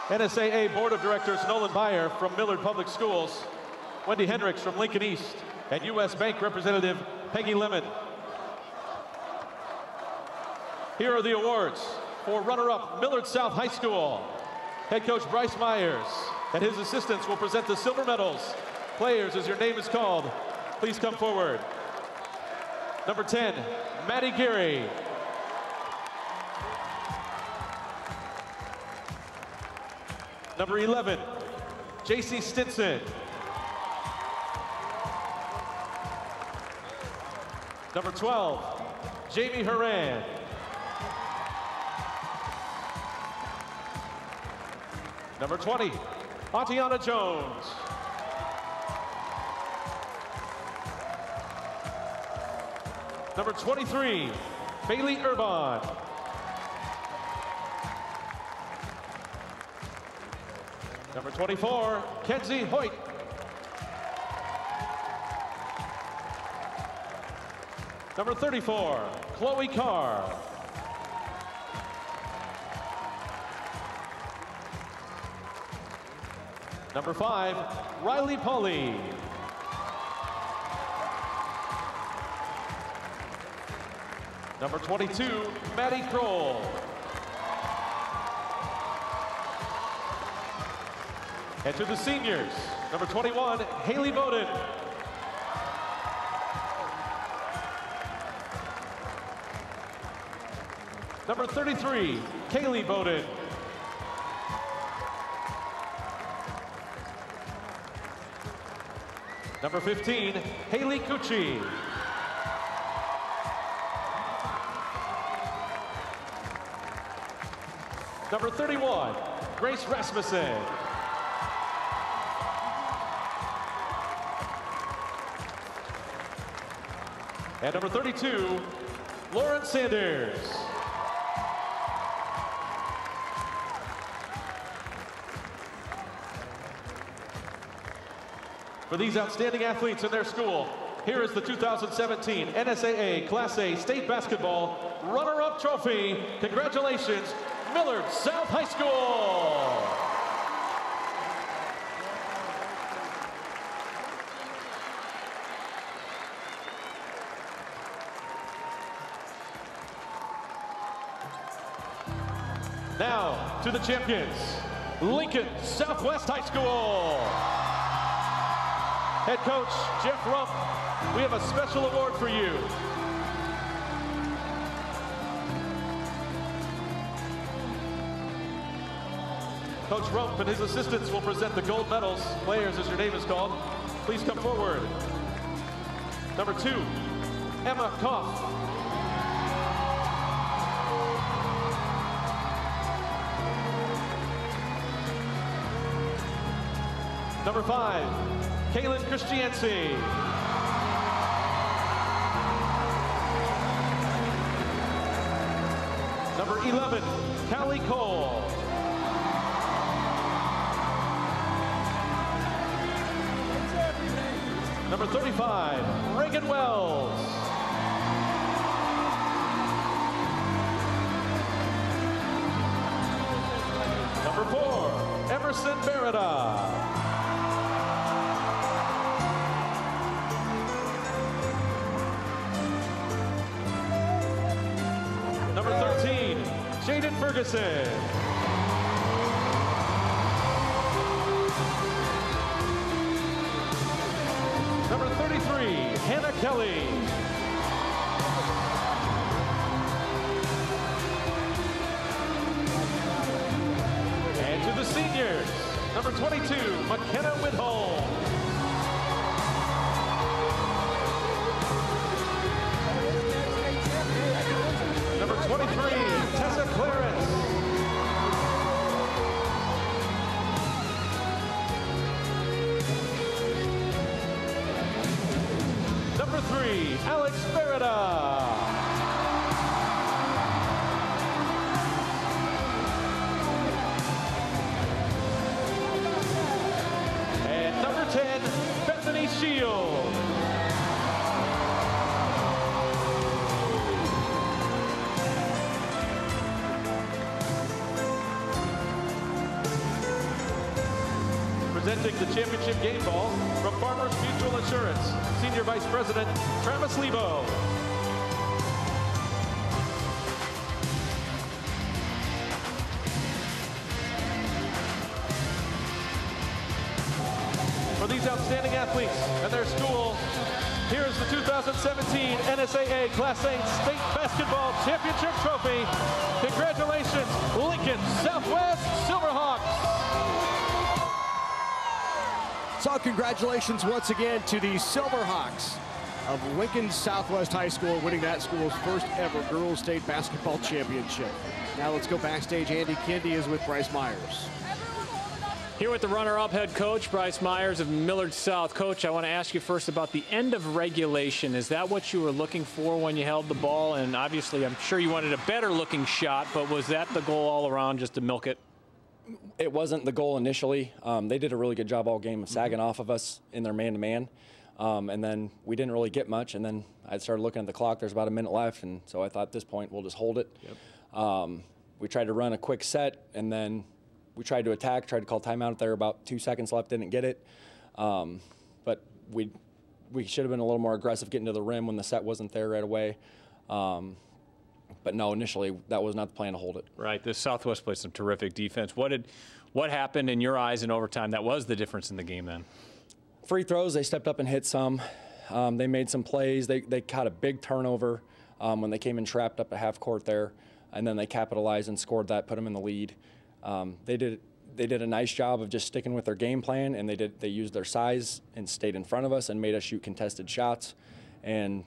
NSAA Board of Directors Nolan Byer from Millard Public Schools, Wendy Hendricks from Lincoln East, and U.S. Bank Representative Peggy Lemon. Here are the awards for runner-up Millard South High School. Head coach Bryce Myers, and his assistants will present the silver medals. Players, as your name is called, please come forward. Number 10, Maddie Geary. Number 11, JC Stinson. Number 12, Jamie Horan. Number 20, Atiana Jones. Number 23, Bailey Urbon. Number 24, Kenzie Hoyt. Number 34, Chloe Carr. Number five, Riley Polly. Number 22, Maddie Kroll. And to the seniors, number 21, Haley Bowden. Number 33, Kaylee Bowden. Number 15, Haley Cucci. Number 31, Grace Rasmussen. And number 32, Lauren Sanders. For these outstanding athletes in their school, here is the 2017 NSAA Class A State Basketball Runner-Up Trophy. Congratulations, Millard South High School. Now to the champions, Lincoln Southwest High School. Head coach Jeff Rupp, we have a special award for you. Coach Rupp and his assistants will present the gold medals. Players, as your name is called, please come forward. Number two, Emma Koff. Number five, Kaylin Christiansi. Number 11, Callie Cole. Number 35, Reagan Wells. Number four, Emerson Beretta. Ferguson. Number 33, Hannah Kelly. And to the seniors, number 22, McKenna Whitholm. Beretta. And number 10, Bethany Shield. Presenting the championship game ball Farmers Mutual Insurance, Senior Vice President Travis Lebo. For these outstanding athletes and their school, here's the 2017 NSAA Class A State Basketball Championship Trophy. Congratulations, Lincoln congratulations once again to the Silverhawks of Lincoln Southwest High School winning that school's first ever girls state basketball championship. Now let's go backstage. Andy Kendi is with Bryce Myers. Here with the runner-up head coach, Bryce Myers of Millard South. Coach, I want to ask you first about the end of regulation. Is that what you were looking for when you held the ball? And obviously, I'm sure you wanted a better looking shot, but was that the goal all around, just to milk it? It wasn't the goal initially. Um, they did a really good job all game of sagging off of us in their man-to-man. Um, and then we didn't really get much. And then I started looking at the clock. There's about a minute left. And so I thought at this point, we'll just hold it. Um, we tried to run a quick set, and then we tried to attack, tried to call timeout there. About two seconds left, didn't get it. Um, but we we should have been a little more aggressive getting to the rim when the set wasn't there right away. Um, but no, initially that was not the plan to hold it. Right. The Southwest played some terrific defense. What did, what happened in your eyes in overtime that was the difference in the game then? Free throws, they stepped up and hit some. Um, they made some plays. They, they caught a big turnover um, when they came in trapped up at half court there, and then they capitalized and scored that, put them in the lead. Um, they did they did a nice job of just sticking with their game plan, and they did they used their size and stayed in front of us and made us shoot contested shots, and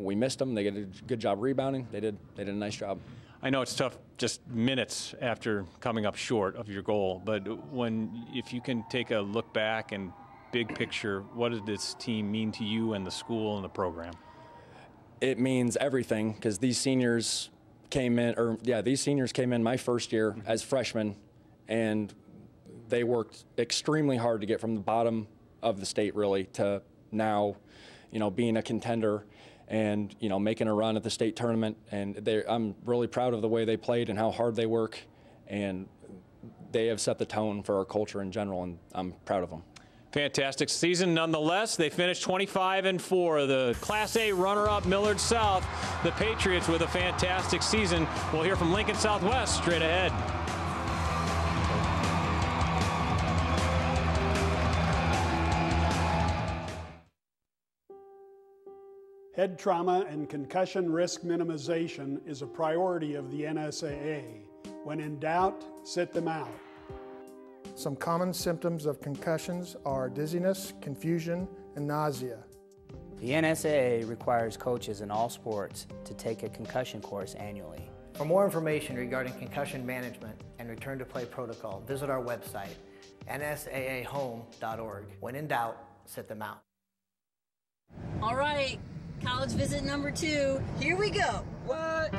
we missed them. They did a good job rebounding. They did they did a nice job. I know it's tough just minutes after coming up short of your goal, but when if you can take a look back and big picture, what did this team mean to you and the school and the program? It means everything because these seniors came in, or yeah, these seniors came in my first year mm-hmm. as freshmen, and they worked extremely hard to get from the bottom of the state really to now, you know, being a contender and you know making a run at the state tournament. And they, I'm really proud of the way they played and how hard they work, and they have set the tone for our culture in general, and I'm proud of them. Fantastic season nonetheless. They finished 25 and 4. The Class A runner-up Millard South. The Patriots with a fantastic season. We'll hear from Lincoln Southwest straight ahead. Head trauma and concussion risk minimization is a priority of the NSAA. When in doubt, sit them out. Some common symptoms of concussions are dizziness, confusion, and nausea. The NSAA requires coaches in all sports to take a concussion course annually. For more information regarding concussion management and return to play protocol, visit our website, nsaahome.org. When in doubt, sit them out. All right, college visit number two. Here we go. What?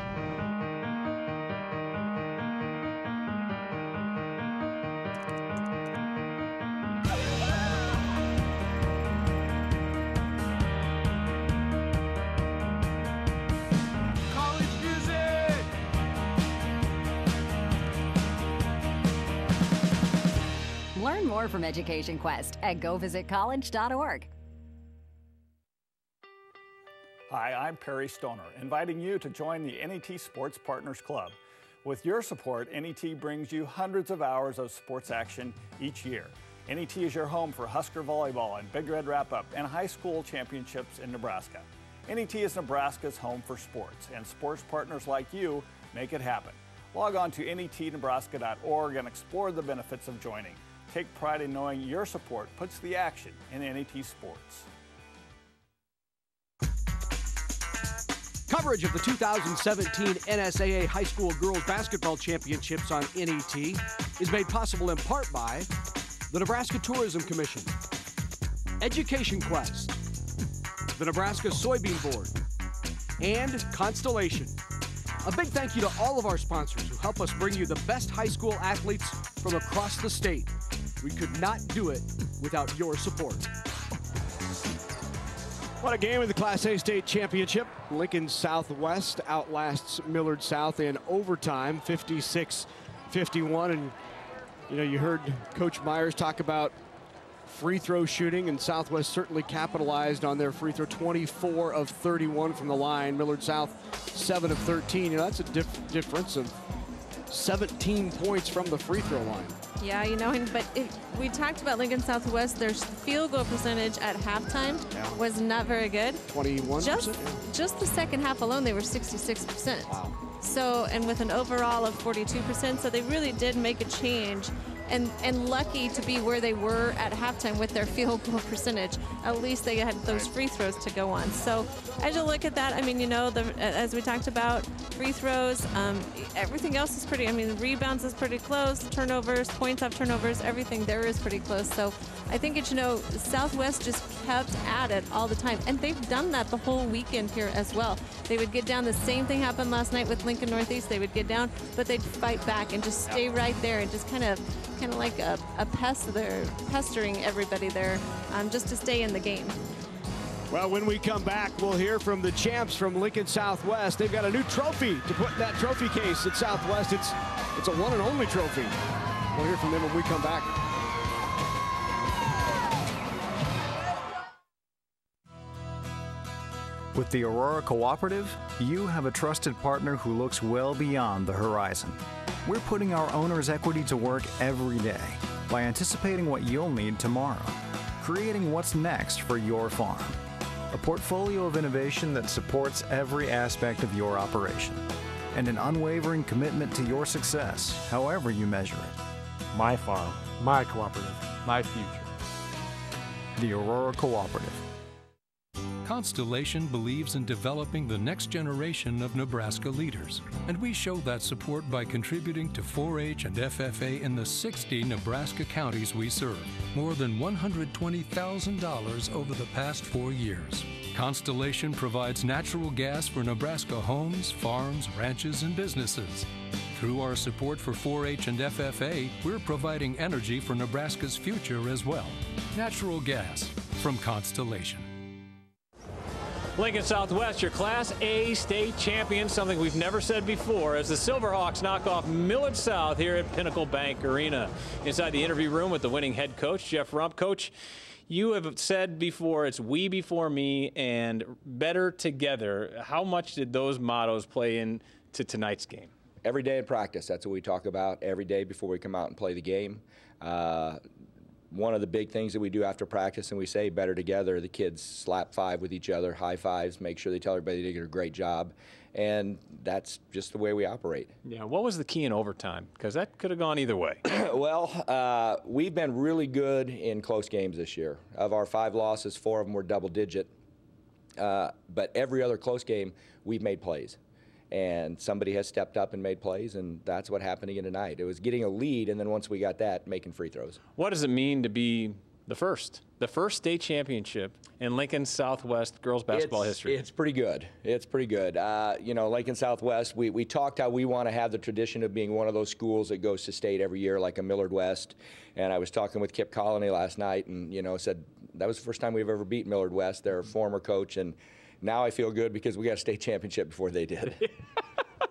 College music! more from Education Quest at govisitcollege.org. Hi, I'm Perry Stoner, inviting you to join the NET Sports Partners Club. With your support, NET brings you hundreds of hours of sports action each year. NET is your home for Husker Volleyball and Big Red Wrap Up and high school championships in Nebraska. NET is Nebraska's home for sports, and sports partners like you make it happen. Log on to netnebraska.org and explore the benefits of joining. Take pride in knowing your support puts the action in NET sports. Coverage of the 2017 NSAA High School Girls Basketball Championships on NET is made possible in part by the Nebraska Tourism Commission, Education Quest, the Nebraska Soybean Board, and Constellation. A big thank you to all of our sponsors who help us bring you the best high school athletes from across the state. We could not do it without your support. What a game in the Class A state championship. Lincoln Southwest outlasts Millard South in overtime, 56 51. And, you know, you heard Coach Myers talk about free throw shooting, and Southwest certainly capitalized on their free throw 24 of 31 from the line. Millard South, 7 of 13. You know, that's a dif- difference of 17 points from the free throw line. Yeah, you know, but if, we talked about Lincoln Southwest. Their field goal percentage at halftime Yeah. was not very good. 21 Just, just the second half alone, they were 66%. Wow. So, and with an overall of 42%, so they really did make a change. And, and lucky to be where they were at halftime with their field goal percentage. At least they had those free throws to go on. So as you look at that, I mean, you know, the, as we talked about, free throws, um, everything else is pretty, I mean, rebounds is pretty close, turnovers, points off turnovers, everything there is pretty close. So I think it, you know, Southwest just kept at it all the time. And they've done that the whole weekend here as well. They would get down, the same thing happened last night with Lincoln Northeast. They would get down, but they'd fight back and just stay right there and just kind of kind of like a, a pest. They're pestering everybody there um, just to stay in the game. Well, when we come back, we'll hear from the champs from Lincoln Southwest. They've got a new trophy to put in that trophy case at Southwest. It's it's a one and only trophy. We'll hear from them when we come back. With the Aurora Cooperative, you have a trusted partner who looks well beyond the horizon. We're putting our owner's equity to work every day by anticipating what you'll need tomorrow, creating what's next for your farm. A portfolio of innovation that supports every aspect of your operation, and an unwavering commitment to your success, however you measure it. My farm, my cooperative, my future. The Aurora Cooperative. Constellation believes in developing the next generation of Nebraska leaders, and we show that support by contributing to 4 H and FFA in the 60 Nebraska counties we serve, more than $120,000 over the past four years. Constellation provides natural gas for Nebraska homes, farms, ranches, and businesses. Through our support for 4 H and FFA, we're providing energy for Nebraska's future as well. Natural gas from Constellation. Lincoln Southwest, your Class A state champion, something we've never said before, as the Silverhawks knock off Millard South here at Pinnacle Bank Arena. Inside the interview room with the winning head coach, Jeff Rupp. Coach, you have said before it's we before me and better together. How much did those mottos play into tonight's game? every day in practice. That's what we talk about every day before we come out and play the game. Uh, one of the big things that we do after practice, and we say better together, the kids slap five with each other, high fives, make sure they tell everybody they did a great job. And that's just the way we operate. Yeah, what was the key in overtime? Because that could have gone either way. well, uh, we've been really good in close games this year. Of our five losses, four of them were double digit. Uh, but every other close game, we've made plays. And somebody has stepped up and made plays, and that's what happened again tonight. It was getting a lead, and then once we got that, making free throws. What does it mean to be the first, the first state championship in Lincoln Southwest girls basketball it's, history? It's pretty good. It's pretty good. Uh, you know, Lincoln Southwest, we, we talked how we want to have the tradition of being one of those schools that goes to state every year, like a Millard West. And I was talking with Kip Colony last night, and you know, said that was the first time we've ever beat Millard West, their former coach, and now I feel good because we got a state championship before they did.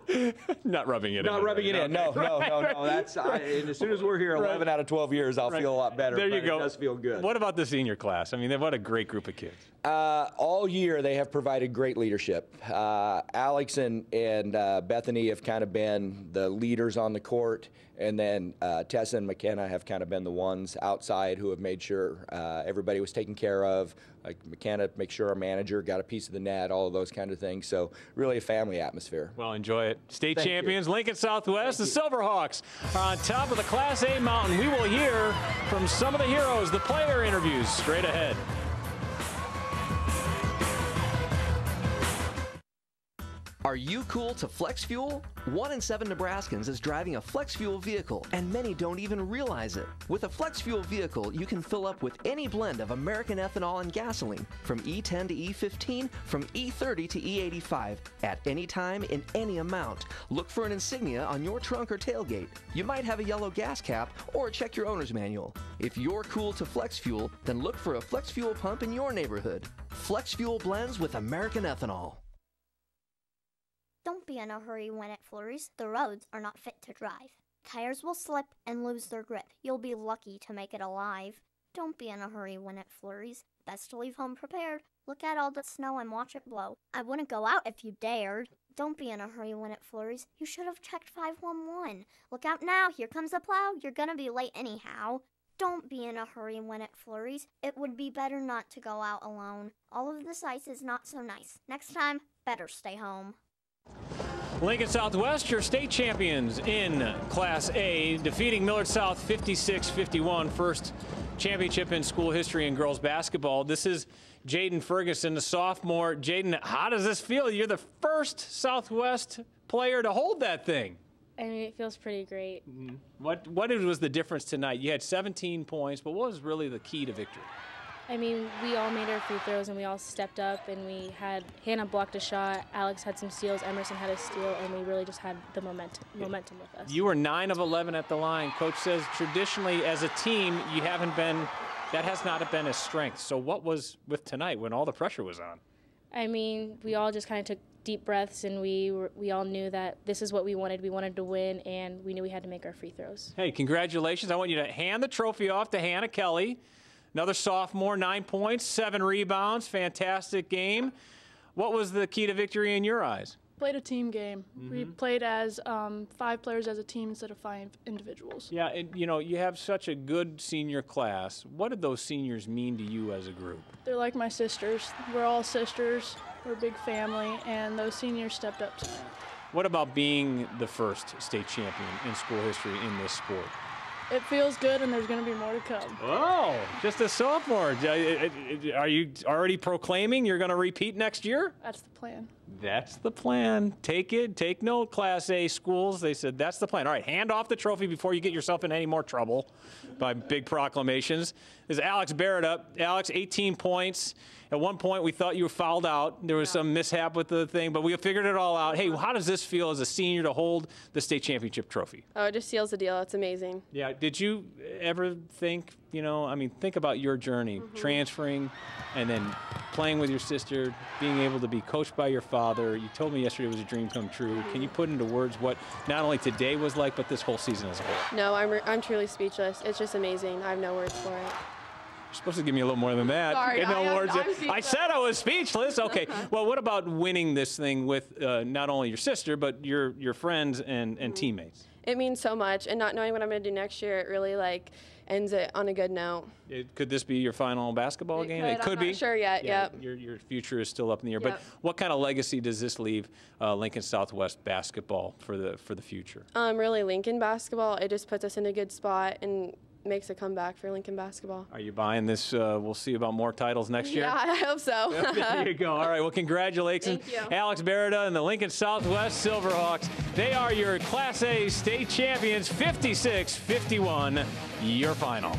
Not rubbing it in. Not in. rubbing it in. No, no, no, no. That's I, and as soon as we're here, 11 out of 12 years, I'll feel a lot better. There you go. It does feel good. What about the senior class? I mean, they've what a great group of kids. Uh, all year, they have provided great leadership. Uh, Alex and, and uh, Bethany have kind of been the leaders on the court, and then uh, Tessa and McKenna have kind of been the ones outside who have made sure uh, everybody was taken care of. Like McKenna, make sure our manager got a piece of the net, all of those kind of things. So, really a family atmosphere. Well, enjoy it. State Thank you. champions, Lincoln Southwest, the Silverhawks are on top of the Class A mountain. We will hear from some of the heroes, the player interviews straight ahead. Are you cool to flex fuel? One in seven Nebraskans is driving a flex fuel vehicle, and many don't even realize it. With a flex fuel vehicle, you can fill up with any blend of American ethanol and gasoline, from E10 to E15, from E30 to E85, at any time in any amount. Look for an insignia on your trunk or tailgate. You might have a yellow gas cap, or check your owner's manual. If you're cool to flex fuel, then look for a flex fuel pump in your neighborhood. Flex fuel blends with American ethanol. Don't be in a hurry when it flurries. The roads are not fit to drive. Tires will slip and lose their grip. You'll be lucky to make it alive. Don't be in a hurry when it flurries. Best to leave home prepared. Look at all the snow and watch it blow. I wouldn't go out if you dared. Don't be in a hurry when it flurries. You should have checked 511. Look out now, here comes the plow. You're gonna be late anyhow. Don't be in a hurry when it flurries. It would be better not to go out alone. All of this ice is not so nice. Next time, better stay home. Lincoln Southwest, your state champions in Class A, defeating Millard South 56-51, first championship in school history in girls basketball. This is Jaden Ferguson, the sophomore. Jaden, how does this feel? You're the first Southwest player to hold that thing. I mean, it feels pretty great. Mm-hmm. What what was the difference tonight? You had 17 points, but what was really the key to victory? I mean, we all made our free throws and we all stepped up and we had Hannah blocked a shot, Alex had some steals, Emerson had a steal, and we really just had the momentum momentum with us. You were 9 of 11 at the line. Coach says traditionally as a team, you haven't been that has not been a strength. So what was with tonight when all the pressure was on? I mean, we all just kind of took deep breaths and we were, we all knew that this is what we wanted. We wanted to win and we knew we had to make our free throws. Hey, congratulations. I want you to hand the trophy off to Hannah Kelly. Another sophomore, nine points, seven rebounds, fantastic game. What was the key to victory in your eyes? Played a team game. We Mhm. played as um, five players as a team instead of five individuals. Yeah, and you know, you have such a good senior class. What did those seniors mean to you as a group? They're like my sisters. We're all sisters. We're a big family, and those seniors stepped up tonight. What about being the first state champion in school history in this sport? It feels good, and there's going to be more to come. Oh, just a sophomore. Are you already proclaiming you're going to repeat next year? That's the plan. That's the plan. Take it. Take note, Class A schools. They said that's the plan. All right, hand off the trophy before you get yourself in any more trouble by big proclamations. Is Alex Barrett up? Alex, 18 points. At one point, we thought you were fouled out. There was some mishap with the thing, but we figured it all out. Hey, how does this feel as a senior to hold the state championship trophy? Oh, it just seals the deal. It's amazing. Yeah. Did you ever think, you know, I mean, think about your journey, mm-hmm. transferring and then playing with your sister, being able to be coached by your father. You told me yesterday it was a dream come true. Can you mm-hmm. put into words what not only today was like, but this whole season as a whole? No, I'm, I'm truly speechless. It's just amazing. I have no words for it. You're supposed to give me a little more than that. Sorry, In I words, I said I was speechless. Okay. well, what about winning this thing with uh, not only your sister, but your, your friends and, and mm-hmm. teammates? It means so much, and not knowing what I'm going to do next year, it really like ends it on a good note. It, could this be your final basketball It game? could. It could I'm not be. sure yet, Yeah, yep. Your, your future is still up in the air. But what kind of legacy does this leave uh, Lincoln Southwest basketball for the for the future? Um, really, Lincoln basketball, it just puts us in a good spot and makes a comeback for Lincoln basketball. Are you buying this? Uh, we'll see about more titles next year. Yeah, I hope so. there you go. All right. Well, congratulations. Alex Beretta and the Lincoln Southwest Silverhawks. They are your Class A state champions, 56-51. Your final.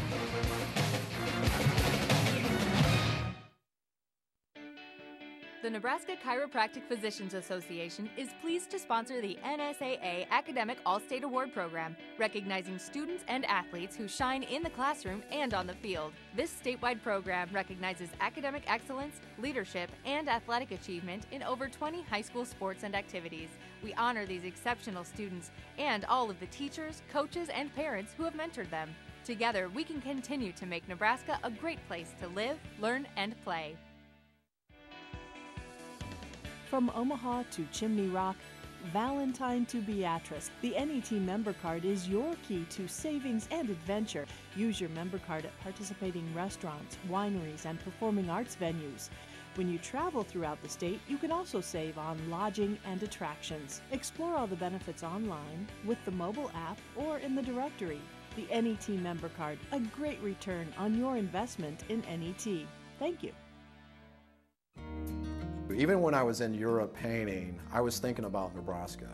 The Nebraska Chiropractic Physicians Association is pleased to sponsor the NSAA Academic All State Award Program, recognizing students and athletes who shine in the classroom and on the field. This statewide program recognizes academic excellence, leadership, and athletic achievement in over 20 high school sports and activities. We honor these exceptional students and all of the teachers, coaches, and parents who have mentored them. Together, we can continue to make Nebraska a great place to live, learn, and play. From Omaha to Chimney Rock, Valentine to Beatrice, the NET member card is your key to savings and adventure. Use your member card at participating restaurants, wineries, and performing arts venues. When you travel throughout the state, you can also save on lodging and attractions. Explore all the benefits online with the mobile app or in the directory. The NET member card, a great return on your investment in NET. Thank you. Even when I was in Europe painting, I was thinking about Nebraska.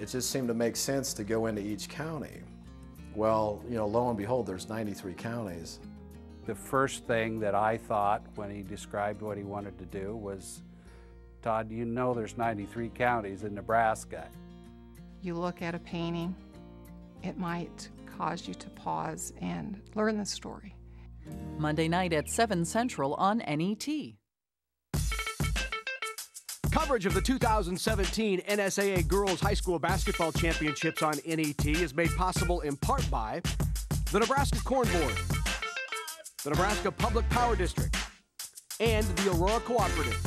It just seemed to make sense to go into each county. Well, you know, lo and behold, there's 93 counties. The first thing that I thought when he described what he wanted to do was, Todd, you know there's 93 counties in Nebraska. You look at a painting, it might cause you to pause and learn the story. Monday night at 7 Central on NET. Coverage of the 2017 NSAA Girls High School Basketball Championships on NET is made possible in part by the Nebraska Corn Board, the Nebraska Public Power District, and the Aurora Cooperative.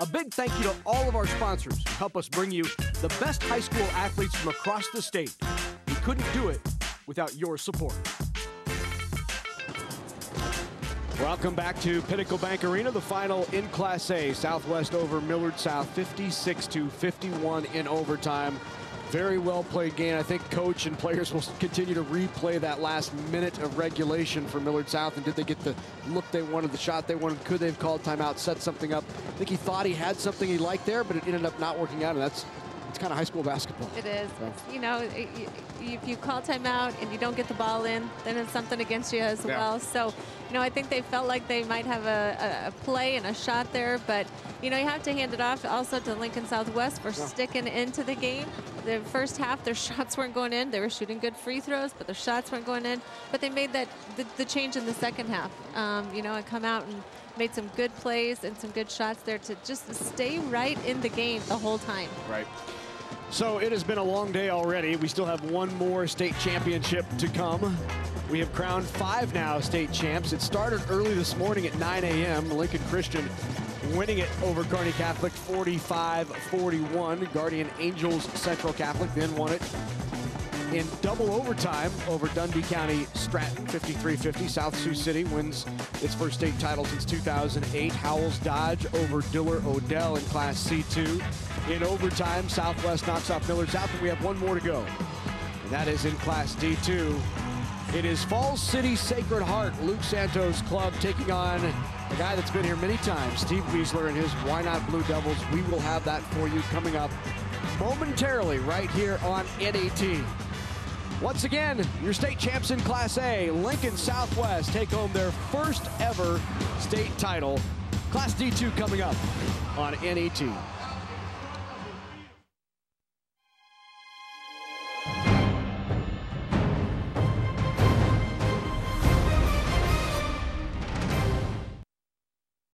A big thank you to all of our sponsors who help us bring you the best high school athletes from across the state. We couldn't do it without your support. Welcome back to Pinnacle Bank Arena, the final in Class A. Southwest over Millard South, 56 to 51 in overtime. Very well played game. I think coach and players will continue to replay that last minute of regulation for Millard South. And did they get the look they wanted, the shot they wanted? Could they have called timeout, set something up? I think he thought he had something he liked there, but it ended up not working out. And that's it's kind of high school basketball. It is. It's, you know, it, if you call timeout and you don't get the ball in, then it's something against you as yeah. well. So, know, I think they felt like they might have a, a, play and a shot there, but, you know, you have to hand it off also to Lincoln Southwest for yeah. sticking into the game. The first half, their shots weren't going in. They were shooting good free throws, but their shots weren't going in. But they made that the, the change in the second half, um, you know, and come out and made some good plays and some good shots there to just stay right in the game the whole time. Right. So it has been a long day already. We still have one more state championship to come. We have crowned five now state champs. It started early this morning at 9 a.m. Lincoln Christian winning it over Kearney Catholic 45-41. Guardian Angels Central Catholic then won it in double overtime over Dundee County Stratton 53-50. South Sioux City wins its first state title since 2008. Howells Dodge over Diller Odell in Class C2. In overtime, Southwest knocks off Millard South, and we have one more to go. And that is in Class D2. It is Falls City Sacred Heart, Luke Santos club taking on a guy that's been here many times, Steve Wiesler and his Wynot Blue Devils. We will have that for you coming up momentarily right here on NET. Once again, your state champs in Class A, Lincoln Southwest, take home their first ever state title. Class D2 coming up on NET.